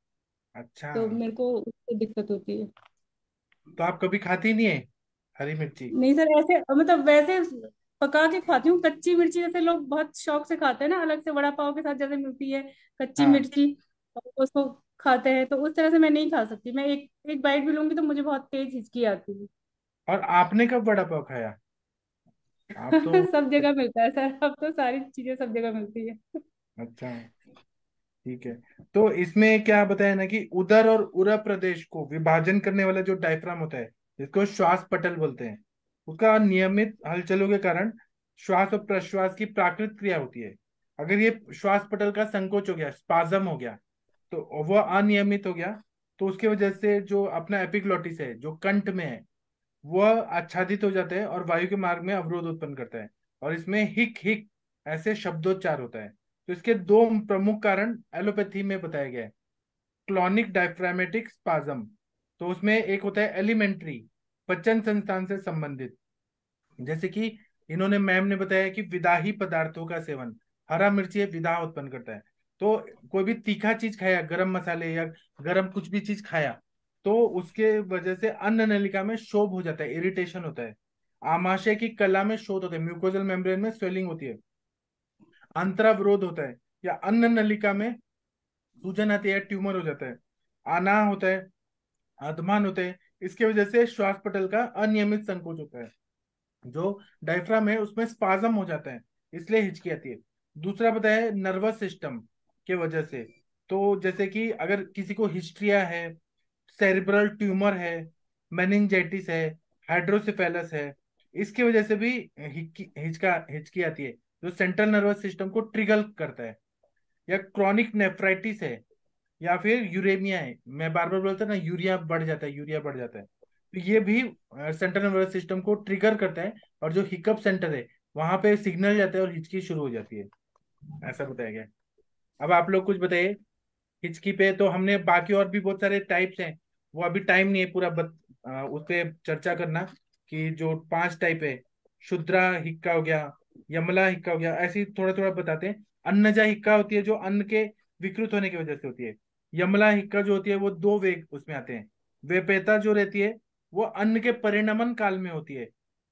Speaker 2: अच्छा।
Speaker 13: तो मेरे को उससे दिक्कत होती है।
Speaker 2: तो आप कभी खाती नहीं है हरी मिर्ची?
Speaker 13: नहीं सर ऐसे मतलब वैसे पका के खाती हूँ। कच्ची मिर्ची जैसे लोग बहुत शौक से खाते हैं ना अलग से वड़ा पाव के साथ जैसे मिलती है कच्ची
Speaker 2: हाँ।
Speaker 13: मिर्ची और उसको खाते हैं। तो उस तरह से मैं नहीं खा सकती। मैं एक एक बाइट भी लूँगी तो मुझे बहुत तेज हिचकी आती है।
Speaker 2: और आपने कब वड़ा पाव खाया? आप तो
Speaker 13: सब जगह मिलता है सर अब तो सारी चीज़ें सब जगह मिलती है।
Speaker 2: अच्छा ठीक है। तो इसमें क्या बताया ना कि उदर और उरा प्रदेश को विभाजन करने वाला जो डायफ्राम होता है जिसको श्वास पटल बोलते हैं उसका नियमित हलचलों के कारण श्वास और प्रश्वास की प्राकृत क्रिया होती है। अगर ये श्वास पटल का संकोच हो गया स्पाजम हो गया तो वह अनियमित हो गया तो उसकी वजह से जो अपना एपिग्लोटिस है जो कंठ में है वह आच्छादित हो जाता है और वायु के मार्ग में अवरोध उत्पन्न करता है और इसमें हिक हिक ऐसे शब्दोच्चार होता है। तो इसके दो प्रमुख कारण एलोपैथी में बताया गया है। क्लॉनिक डायफ्रामेटिक स्पाज्म तो उसमें एक होता है एलिमेंट्री, पचन संस्थान से संबंधित। जैसे कि इन्होंने मैम ने बताया कि विदाही पदार्थों का सेवन, हरा मिर्ची विदाह उत्पन्न करता है। तो कोई भी तीखा चीज़ खाया, गरम मसाले या गरम कुछ भी चीज़ खाया तो उसके वजह से अन्न नलिका में शोभ हो जाता है इरिटेशन होता है। आमाशय की कला में शोध होता है म्यूकोजल मेम्ब्रेन में स्वेलिंग होती है। अंतरावरोध होता है, या अन्न नलिका में सूजन आती है ट्यूमर हो जाता है। आना होता है, अधमान होते हैं, इसके वजह से श्वास पटल का अनियमित संकोच होता है, जो डायफ्राम है उसमें स्पाजम हो जाता है, इसलिए हिचकी आती है। दूसरा बताया नर्वस सिस्टम के वजह से। तो जैसे कि अगर किसी को हिस्ट्रिया है सेरिब्रल ट्यूमर है मेनिंजाइटिस है, हाइड्रोसिफेलस है, इसकी वजह से भी हिचकी, हिचका आती है, जो सेंट्रल नर्वस सिस्टम को ट्रिगर करता है। या क्रॉनिक नेफ्राइटिस है, या फिर यूरेमिया है, मैं बार बार बोलता ना यूरिया बढ़ जाता है यूरिया बढ़ जाता है। तो ये भी सेंट्रल नर्वस सिस्टम को ट्रिगर करता है और जो हिकअप सेंटर है, वहाँ पे सिग्नल जाता है और हिचकी शुरू हो जाती है। ऐसा बताया गया। अब आप लोग कुछ बताइए, हिचकी पे तो हमने बाकी और भी बहुत सारे टाइप्स हैं वो अभी टाइम नहीं है पूरा बत, आ, उस पर चर्चा करना कि जो पाँच टाइप है शुद्रा हिक्का हो गया यमला हिक्का हो गया ऐसे थोड़ा थोड़ा बताते हैं। अन्नजा हिक्का होती है जो अन्न के विकृत होने की वजह से होती है। यमला हिक्का जो होती है वो दो वेग उसमें आते हैं। वेपेता जो रहती है वो अन्न के परिणमन काल में होती है।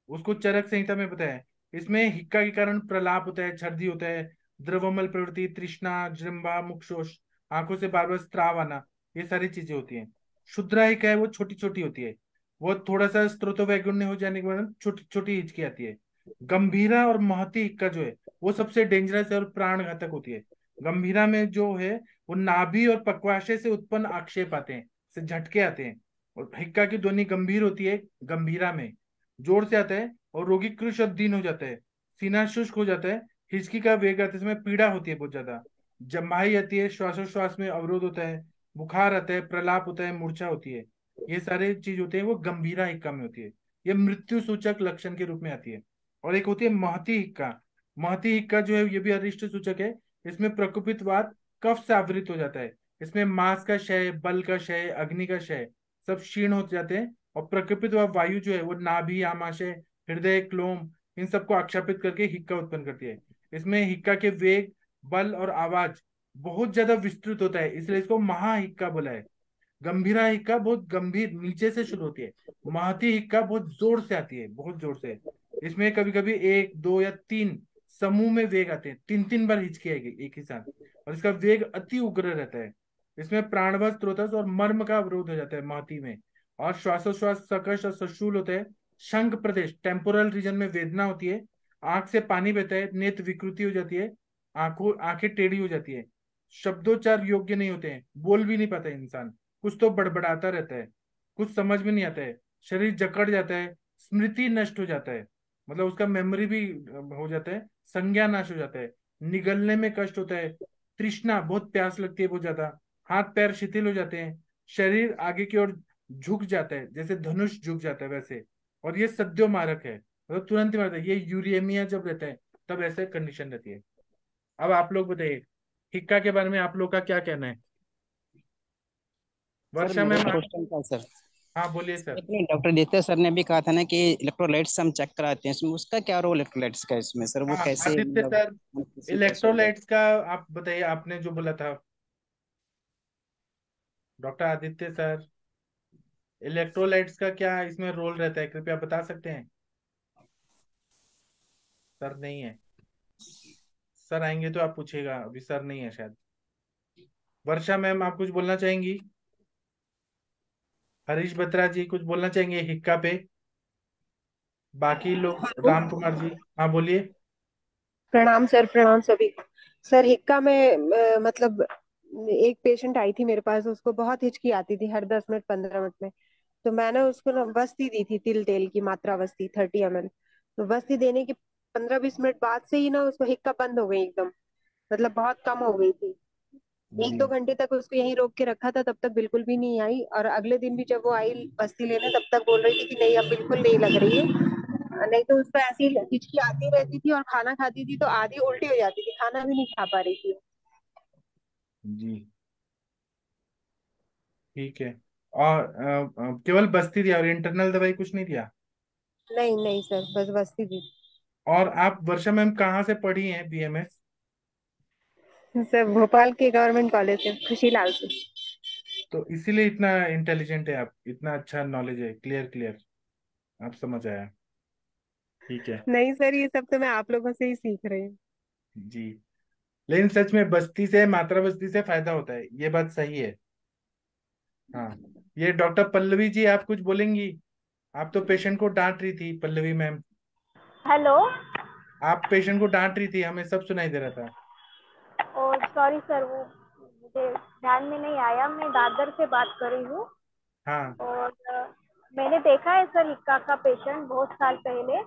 Speaker 2: उसको चरक संहिता में बताया इसमें हिक्का के कारण प्रलाप होता है छर्दी होता है द्रवमल प्रवृत्ति तृष्णा जृंभा मुक्षोष आँखों से बार बार स्त्राव आना ये सारी चीज़ें होती हैं। शुद्रा हिक्का है, वो छोटी छोटी होती है। वो थोड़ा सा स्त्रोतोवैगुण्य हो जाने के बाद छोटी छोटी हिचकी आती है। गंभीरा और महती हिक्का जो है, वो सबसे डेंजरस और प्राण घातक होती है। गंभीरा में जो है, वो नाभि और पकवाशे से उत्पन्न आक्षेप आते हैं, से झटके आते हैं। और हिक्का की ध्वनि गंभीर होती है, गंभीरा में। ज़ोर से आता है और रोगी कृश और दीन हो जाता है। सीना शुष्क हो जाता है। हिचकी का वेग आता इसमें पीड़ा होती है बहुत ज़्यादा। जमाई आती है, श्वासोश्वास में अवरोध होता है। बुखार आता है, प्रलाप होता है, मूर्छा होती है, ये सारे चीज़ होते हैं, वो गंभीरा हिक्का में होती है। ये मृत्यु सूचक लक्षण के रूप में आती है। और एक होती है महती हिक्का। महती हिक्का जो है, ये भी अरिष्ट सूचक है। इसमें प्रकोपितवाद कफ से आवृत हो जाता है। इसमें मांस का क्षय, बल का क्षय, अग्नि का क्षय, सब क्षीण हो जाते हैं। और प्रकृपित प्रकोपित वायु जो है, वो नाभि, आमाशय, हृदय, क्लोम, इन सबको आक्षेपित करके हिक्का उत्पन्न करती है। इसमें हिक्का के वेग, बल और आवाज़ बहुत ज़्यादा विस्तृत होता है, इसलिए इसको महाहिक्का बोला है। गंभीरा हिक्का बहुत गंभीर, नीचे से शुरू होती है। महती हिक्का बहुत ज़ोर से आती है, बहुत ज़ोर से। इसमें कभी कभी एक, दो या तीन समूह में वेग आते हैं तीन तीन बार हिचकी आएगी एक ही साथ। और इसका वेग अति उग्र रहता है। इसमें प्राणवस स्त्रोतस और मर्म का अवरोध हो जाता है महती में। और श्वासोश्वास सकश और सशूल होता है। शंख प्रदेश टेम्पोरल रीजन में वेदना होती है। आँख से पानी बहता है, नेत्र विकृति हो जाती है। आँखों, आँखें टेढ़ी हो जाती है। शब्दोच्चार योग्य नहीं होते हैं। बोल भी नहीं पाता इंसान। कुछ तो बड़बड़ाता रहता है। कुछ समझ में नहीं आता है। शरीर जकड़ जाता है। स्मृति नष्ट हो जाता है। मतलब उसका मेमोरी भी हो जाता है। संज्ञा नाश हो जाता है। निगलने में कष्ट होता है। तृष्णा बहुत प्यास लगती है बहुत ज़्यादा। हाथ पैर शिथिल हो जाते हैं। शरीर आगे की ओर झुक जाता है। जैसे धनुष झुक जाता है वैसे। और ये सद्यो मारक है। मतलब तुरंत ही मारता है। ये यूरियमिया जब रहता है, तब ऐसे कंडीशन रहती है। अब आप लोग बताइए हिक्का के बारे में आप लोग का क्या कहना है? वर्षा में
Speaker 6: सर।
Speaker 2: हाँ बोलिए सर।
Speaker 6: डॉक्टर दित्य सर ने भी कहा था ना कि इलेक्ट्रोलाइट्स हम चेक कराते हैं इसमें उसका क्या रोल इलेक्ट्रोलाइट्स का इसमें सर? वो
Speaker 2: हाँ,
Speaker 6: कैसे
Speaker 2: आदित्य
Speaker 6: मतलब
Speaker 2: सर इलेक्ट्रोलाइट्स का आप बताइए आपने जो बोला था। डॉक्टर आदित्य सर इलेक्ट्रोलाइट्स का क्या इसमें रोल रहता है? कृपया बता सकते हैं? सर नहीं है। सर आएँगे तो आप पूछेगा अभी सर नहीं है शायद। वर्षा मैम आप कुछ बोलना चाहेंगी? हरीश बत्रा जी कुछ बोलना चाहेंगे हिक्का पे? बाकी लोग राम कुमार जी हाँ बोलिए।
Speaker 14: प्रणाम सर प्रणाम सभी। सर हिक्का में मतलब एक पेशेंट आई थी मेरे पास उसको बहुत हिचकी आती थी हर दस मिनट पंद्रह मिनट में। तो मैंने उसको ना वस्ती दी थी तिल तेल की मात्रा वस्ती थर्टी एम तो वस्ती देने के पंद्रह बीस मिनट बाद से ही ना उसको हिक्का बंद हो गई एकदम। मतलब बहुत कम हो गई थी। एक दो घंटे तक उसको यहीं रोक के रखा था तब तक बिल्कुल भी नहीं आई। और अगले दिन भी जब वो आई बस्ती लेने तब तक बोल रही थी कि नहीं अब बिल्कुल नहीं लग रही है। नहीं तो उसको ऐसी हिचकी आती रहती थी और खाना खाती थी तो आधी उल्टी हो जाती थी खाना भी नहीं खा पा रही थी।
Speaker 2: जी। ठीक है। और केवल बस्ती दिया और इंटरनल दवाई कुछ नहीं दिया?
Speaker 14: नहीं नहीं सर बस बस्ती थी।
Speaker 2: और आप वर्षा मैम कहाँ से पढ़ी हैं बीएमएस
Speaker 14: सर भोपाल के गवर्नमेंट कॉलेज से खुशीलाल से।
Speaker 2: तो इसीलिए इतना इंटेलिजेंट है आप इतना अच्छा नॉलेज है क्लियर क्लियर आप समझ आया। ठीक है।
Speaker 14: नहीं सर ये सब तो मैं आप लोगों से ही सीख रही हूँ।
Speaker 2: जी। लेकिन सच में बस्ती से मात्रा बस्ती से फ़ायदा होता है ये बात सही है। हाँ ये डॉक्टर पल्लवी जी आप कुछ बोलेंगी? आप तो पेशेंट को डांट रही थी पल्लवी मैम।
Speaker 12: हेलो।
Speaker 2: आप पेशेंट को डांट रही थी हमें सब सुनाई दे रहा था।
Speaker 12: और सॉरी सर वो मुझे ध्यान में नहीं आया मैं दादर से बात कर रही हूँ।
Speaker 2: हाँ।
Speaker 12: और मैंने देखा है सर इक्का का पेशेंट बहुत साल पहले।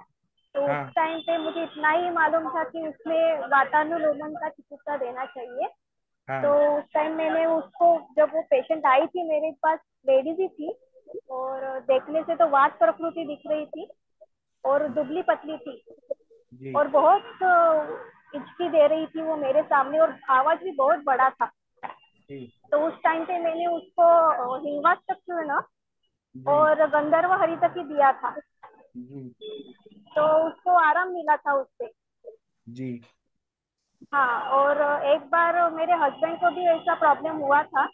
Speaker 12: तो
Speaker 2: हाँ।
Speaker 12: उस टाइम पे मुझे इतना ही मालूम था कि उसमें वातानुलोमन का चिकित्सा देना चाहिए।
Speaker 2: हाँ।
Speaker 12: तो उस टाइम मैंने उसको जब वो पेशेंट आई थी मेरे पास लेडीज़ ही थी। और देखने से तो वात प्रकृति दिख रही थी। और दुबली पतली थी। और बहुत हिचकी दे रही थी वो मेरे सामने और आवाज़ भी बहुत बड़ा था। तो उस टाइम पे मैंने उसको अ, हिंगास्तक जो है ना और गंधर्व हरितकी दिया था। तो उसको आराम मिला था उससे।
Speaker 2: जी।
Speaker 12: हाँ और एक बार मेरे हस्बैंड को भी ऐसा प्रॉब्लम हुआ था।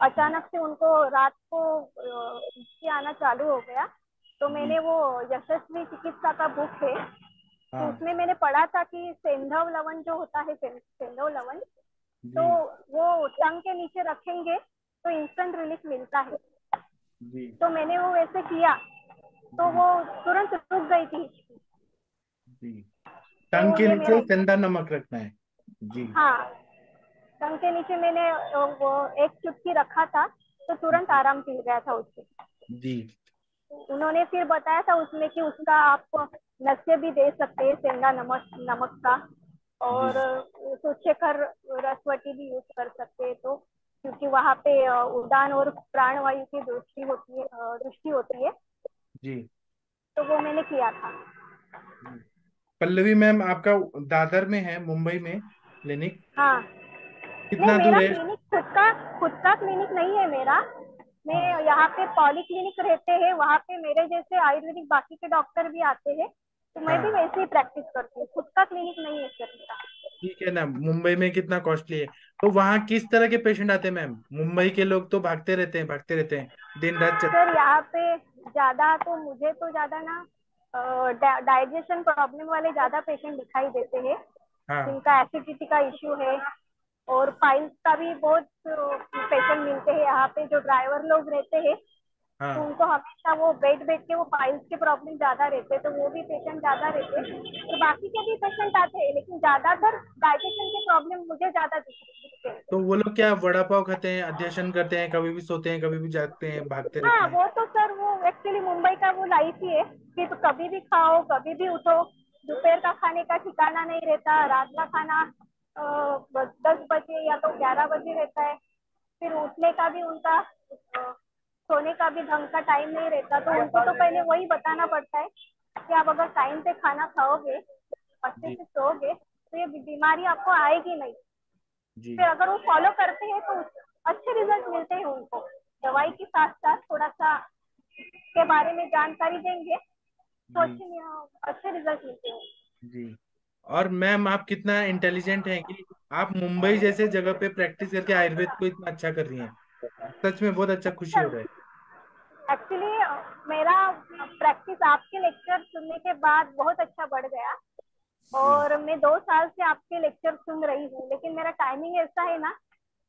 Speaker 12: अचानक से उनको रात को हिचकी आना चालू हो गया। तो मैंने वो यशस्वी चिकित्सा का बुक है। तो
Speaker 2: हाँ।
Speaker 12: उसमें मैंने पढ़ा था कि सेंधव लवण जो होता है सेंधव लवण तो वो टंग के नीचे रखेंगे तो इंस्टेंट रिलीफ मिलता है।
Speaker 2: जी।
Speaker 12: तो मैंने वो वैसे किया तो वो तुरंत रुक गई थी।
Speaker 2: टंग के नीचे सेंधा नमक रखना है। जी।
Speaker 12: हाँ। टंग के नीचे मैंने वो एक चुटकी रखा था तो तुरंत आराम मिल गया था उससे।
Speaker 2: जी।
Speaker 12: उन्होंने फिर बताया था उसमें कि उसका आप नशे भी दे सकते हैं सेंधा नमक नमक का। और सूचेकर रसवटी भी यूज़ कर सकते हैं तो क्योंकि वहाँ पे उड़ान और प्राणवायु की दृष्टि होती है दृष्टि होती है।
Speaker 2: जी।
Speaker 12: तो वो मैंने किया था।
Speaker 2: पल्लवी मैम आपका दादर में है मुंबई में क्लिनिक?
Speaker 12: हाँ।
Speaker 2: कितना दूर है?
Speaker 12: खुद का खुद का क्लिनिक नहीं है मेरा। मैं यहाँ पे पॉली क्लिनिक रहते हैं वहाँ पे मेरे जैसे आयुर्वेदिक बाकी के डॉक्टर भी आते हैं तो मैं भी
Speaker 2: हाँ।
Speaker 12: वैसे ही प्रैक्टिस करती हूँ खुद का क्लिनिक नहीं है सर मेरा।
Speaker 2: ठीक है ना मुंबई में कितना कॉस्टली है। तो वहाँ किस तरह के पेशेंट आते हैं मैम मुंबई के लोग तो भागते रहते हैं भागते रहते हैं दिन रात चल
Speaker 12: सर यहाँ पे ज़्यादा तो मुझे तो ज़्यादा ना डाइजेशन प्रॉब्लम वाले ज़्यादा पेशेंट दिखाई देते हैं।
Speaker 2: हाँ।
Speaker 12: जिनका एसिडिटी का इश्यू है और पाइल्स का भी बहुत पेशेंट मिलते हैं यहाँ पे जो ड्राइवर लोग रहते हैं तो
Speaker 2: हाँ
Speaker 12: उनको हमेशा वो बैठ बैठ के वो पाइल्स के प्रॉब्लम ज़्यादा रहते हैं तो वो भी पेशेंट ज़्यादा रहते हैं। तो बाकी के भी पेशेंट आते हैं लेकिन ज़्यादातर डाइजेशन के प्रॉब्लम मुझे ज़्यादा दिखते हैं।
Speaker 2: तो वो लोग क्या वड़ा पाव खाते हैं अध्ययन करते हैं कभी भी सोते हैं कभी भी जागते हैं भागते रहते
Speaker 12: हाँ
Speaker 2: हैं?
Speaker 12: वो तो सर वो एक्चुअली मुंबई का वो लाइफ ही है कि तो कभी भी खाओ कभी भी उठो दोपहर का खाने का ठिकाना नहीं रहता रात का खाना दस बजे या तो ग्यारह बजे रहता है। फिर उठने का भी उनका सोने का भी ढंग का टाइम नहीं रहता। तो उनको तो पहले वही बताना पड़ता है कि आप अगर टाइम पे खाना खाओगे अच्छे से सोओगे तो ये बीमारी आपको आएगी नहीं।
Speaker 2: जी।
Speaker 12: फिर अगर वो फॉलो करते हैं तो अच्छे रिज़ल्ट मिलते हैं उनको। दवाई के साथ साथ थोड़ा सा के बारे में जानकारी देंगे तो अच्छे अच्छे रिज़ल्ट मिलते हैं।
Speaker 2: जी। और मैम आप कितना इंटेलिजेंट हैं कि आप मुंबई जैसे जगह पे प्रैक्टिस करके आयुर्वेद को इतना अच्छा कर रही हैं। सच में बहुत अच्छा खुशी हो रहा है।
Speaker 12: एक्चुअली मेरा प्रैक्टिस आपके लेक्चर सुनने के बाद बहुत अच्छा बढ़ गया। और मैं दो साल से आपके लेक्चर सुन रही हूँ लेकिन मेरा टाइमिंग ऐसा है ना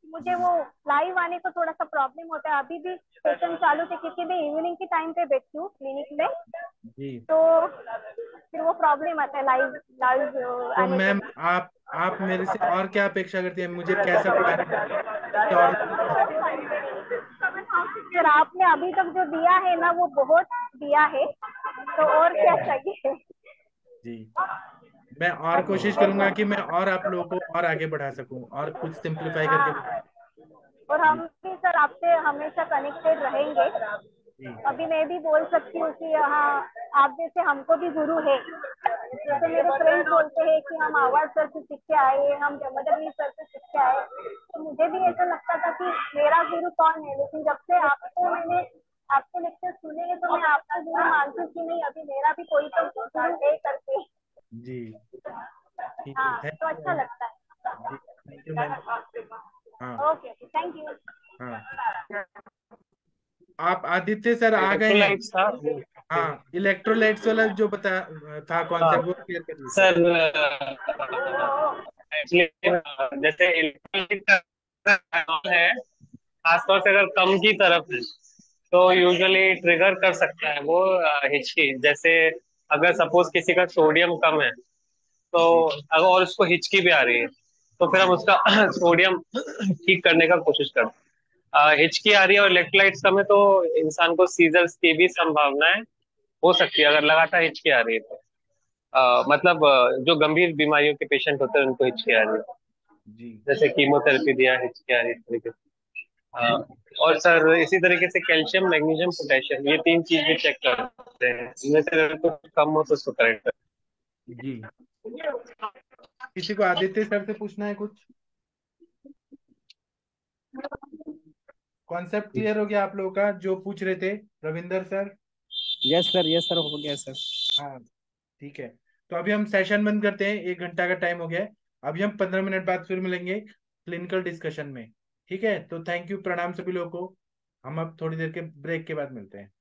Speaker 12: मुझे वो लाइव आने को थोड़ा सा प्रॉब्लम होता है। अभी भी सेशन चालू थे क्योंकि मैं इवनिंग के टाइम पे बैठती हूँ क्लिनिक में।
Speaker 2: जी।
Speaker 12: तो फिर वो प्रॉब्लम आता है लाइव लाइव
Speaker 2: तो मैम आप आप मेरे से और क्या अपेक्षा करती हैं? मुझे कैसा
Speaker 12: सर आपने अभी तक जो दिया है ना वो बहुत दिया है। तो और क्या चाहिए?
Speaker 2: जी। मैं और कोशिश करूँगा कि मैं और आप लोगों। को और आगे बढ़ा सकूँ और कुछ सिंप्लीफाई करके।
Speaker 12: हाँ और हम भी सर आपसे हमेशा कनेक्टेड रहेंगे। अभी मैं भी बोल सकती हूँ कि हाँ आप जैसे हमको भी गुरु है जैसे मेरे फ्रेंड बोलते हैं कि हम आवाज़ सर से सीख के आए हम जमदग्नि सर से सीख के आए। तो मुझे भी ऐसा लगता था कि मेरा गुरु कौन है? लेकिन जब से आपको मैंने आपके लेक्चर सुने हैं तो मैं आपका गुरु मानती हूँ कि नहीं अभी मेरा भी कोई तो गुरु है करके।
Speaker 2: जी। ठीक है
Speaker 12: हाँ। तो अच्छा लगता है।
Speaker 2: थैंक यू मैम हाँ।
Speaker 12: ओके थैंक यू
Speaker 2: हाँ। आप आदित्य सर आ गए हैं।
Speaker 8: इलेक्ट्रोलाइट्स
Speaker 2: हाँ इलेक्ट्रोलाइट्स वाला जो बता था कॉन्सेप्ट वो क्लियर कर
Speaker 8: सर एक्चुअली जैसे इलेक्ट्रोलाइट का है खासतौर से अगर कम की तरफ़ है तो यूजुअली ट्रिगर कर सकता है वो हिचकी जैसे अगर सपोज़ किसी का सोडियम कम है तो अगर और उसको हिचकी भी आ रही है तो फिर हम उसका सोडियम ठीक करने का कोशिश करते हैं। हिचकी आ रही है और इलेक्ट्रोलाइट्स कम है तो इंसान को सीजर्स की भी संभावनाएँ हो सकती है अगर लगातार हिचकी आ रही है तो। अ, मतलब जो गंभीर बीमारियों के पेशेंट होते हैं उनको हिचकी आ रही है।
Speaker 2: जी।
Speaker 8: जैसे कीमोथेरेपी दिया हिचकी आ रही है तरीके से। और सर इसी तरीके से कैल्शियम मैग्नीशियम पोटेशियम ये तीन चीज़ भी चेक करते हैं। इनमें से अगर कुछ कम हो तो उसको करेक्ट
Speaker 2: जी। किसी को आदित्य सर से पूछना है कुछ? कॉन्सेप्ट क्लियर हो गया आप लोगों का जो पूछ रहे थे Ravinder sir?
Speaker 6: Yes sir yes sir हो गया सर
Speaker 2: हाँ ठीक है। तो अभी हम सेशन बंद करते हैं। एक घंटा का टाइम हो गया है। अभी हम पंद्रह मिनट बाद फिर मिलेंगे क्लिनिकल डिस्कशन में। ठीक है? तो थैंक यू प्रणाम सभी लोगों को। हम अब थोड़ी देर के ब्रेक के बाद मिलते हैं।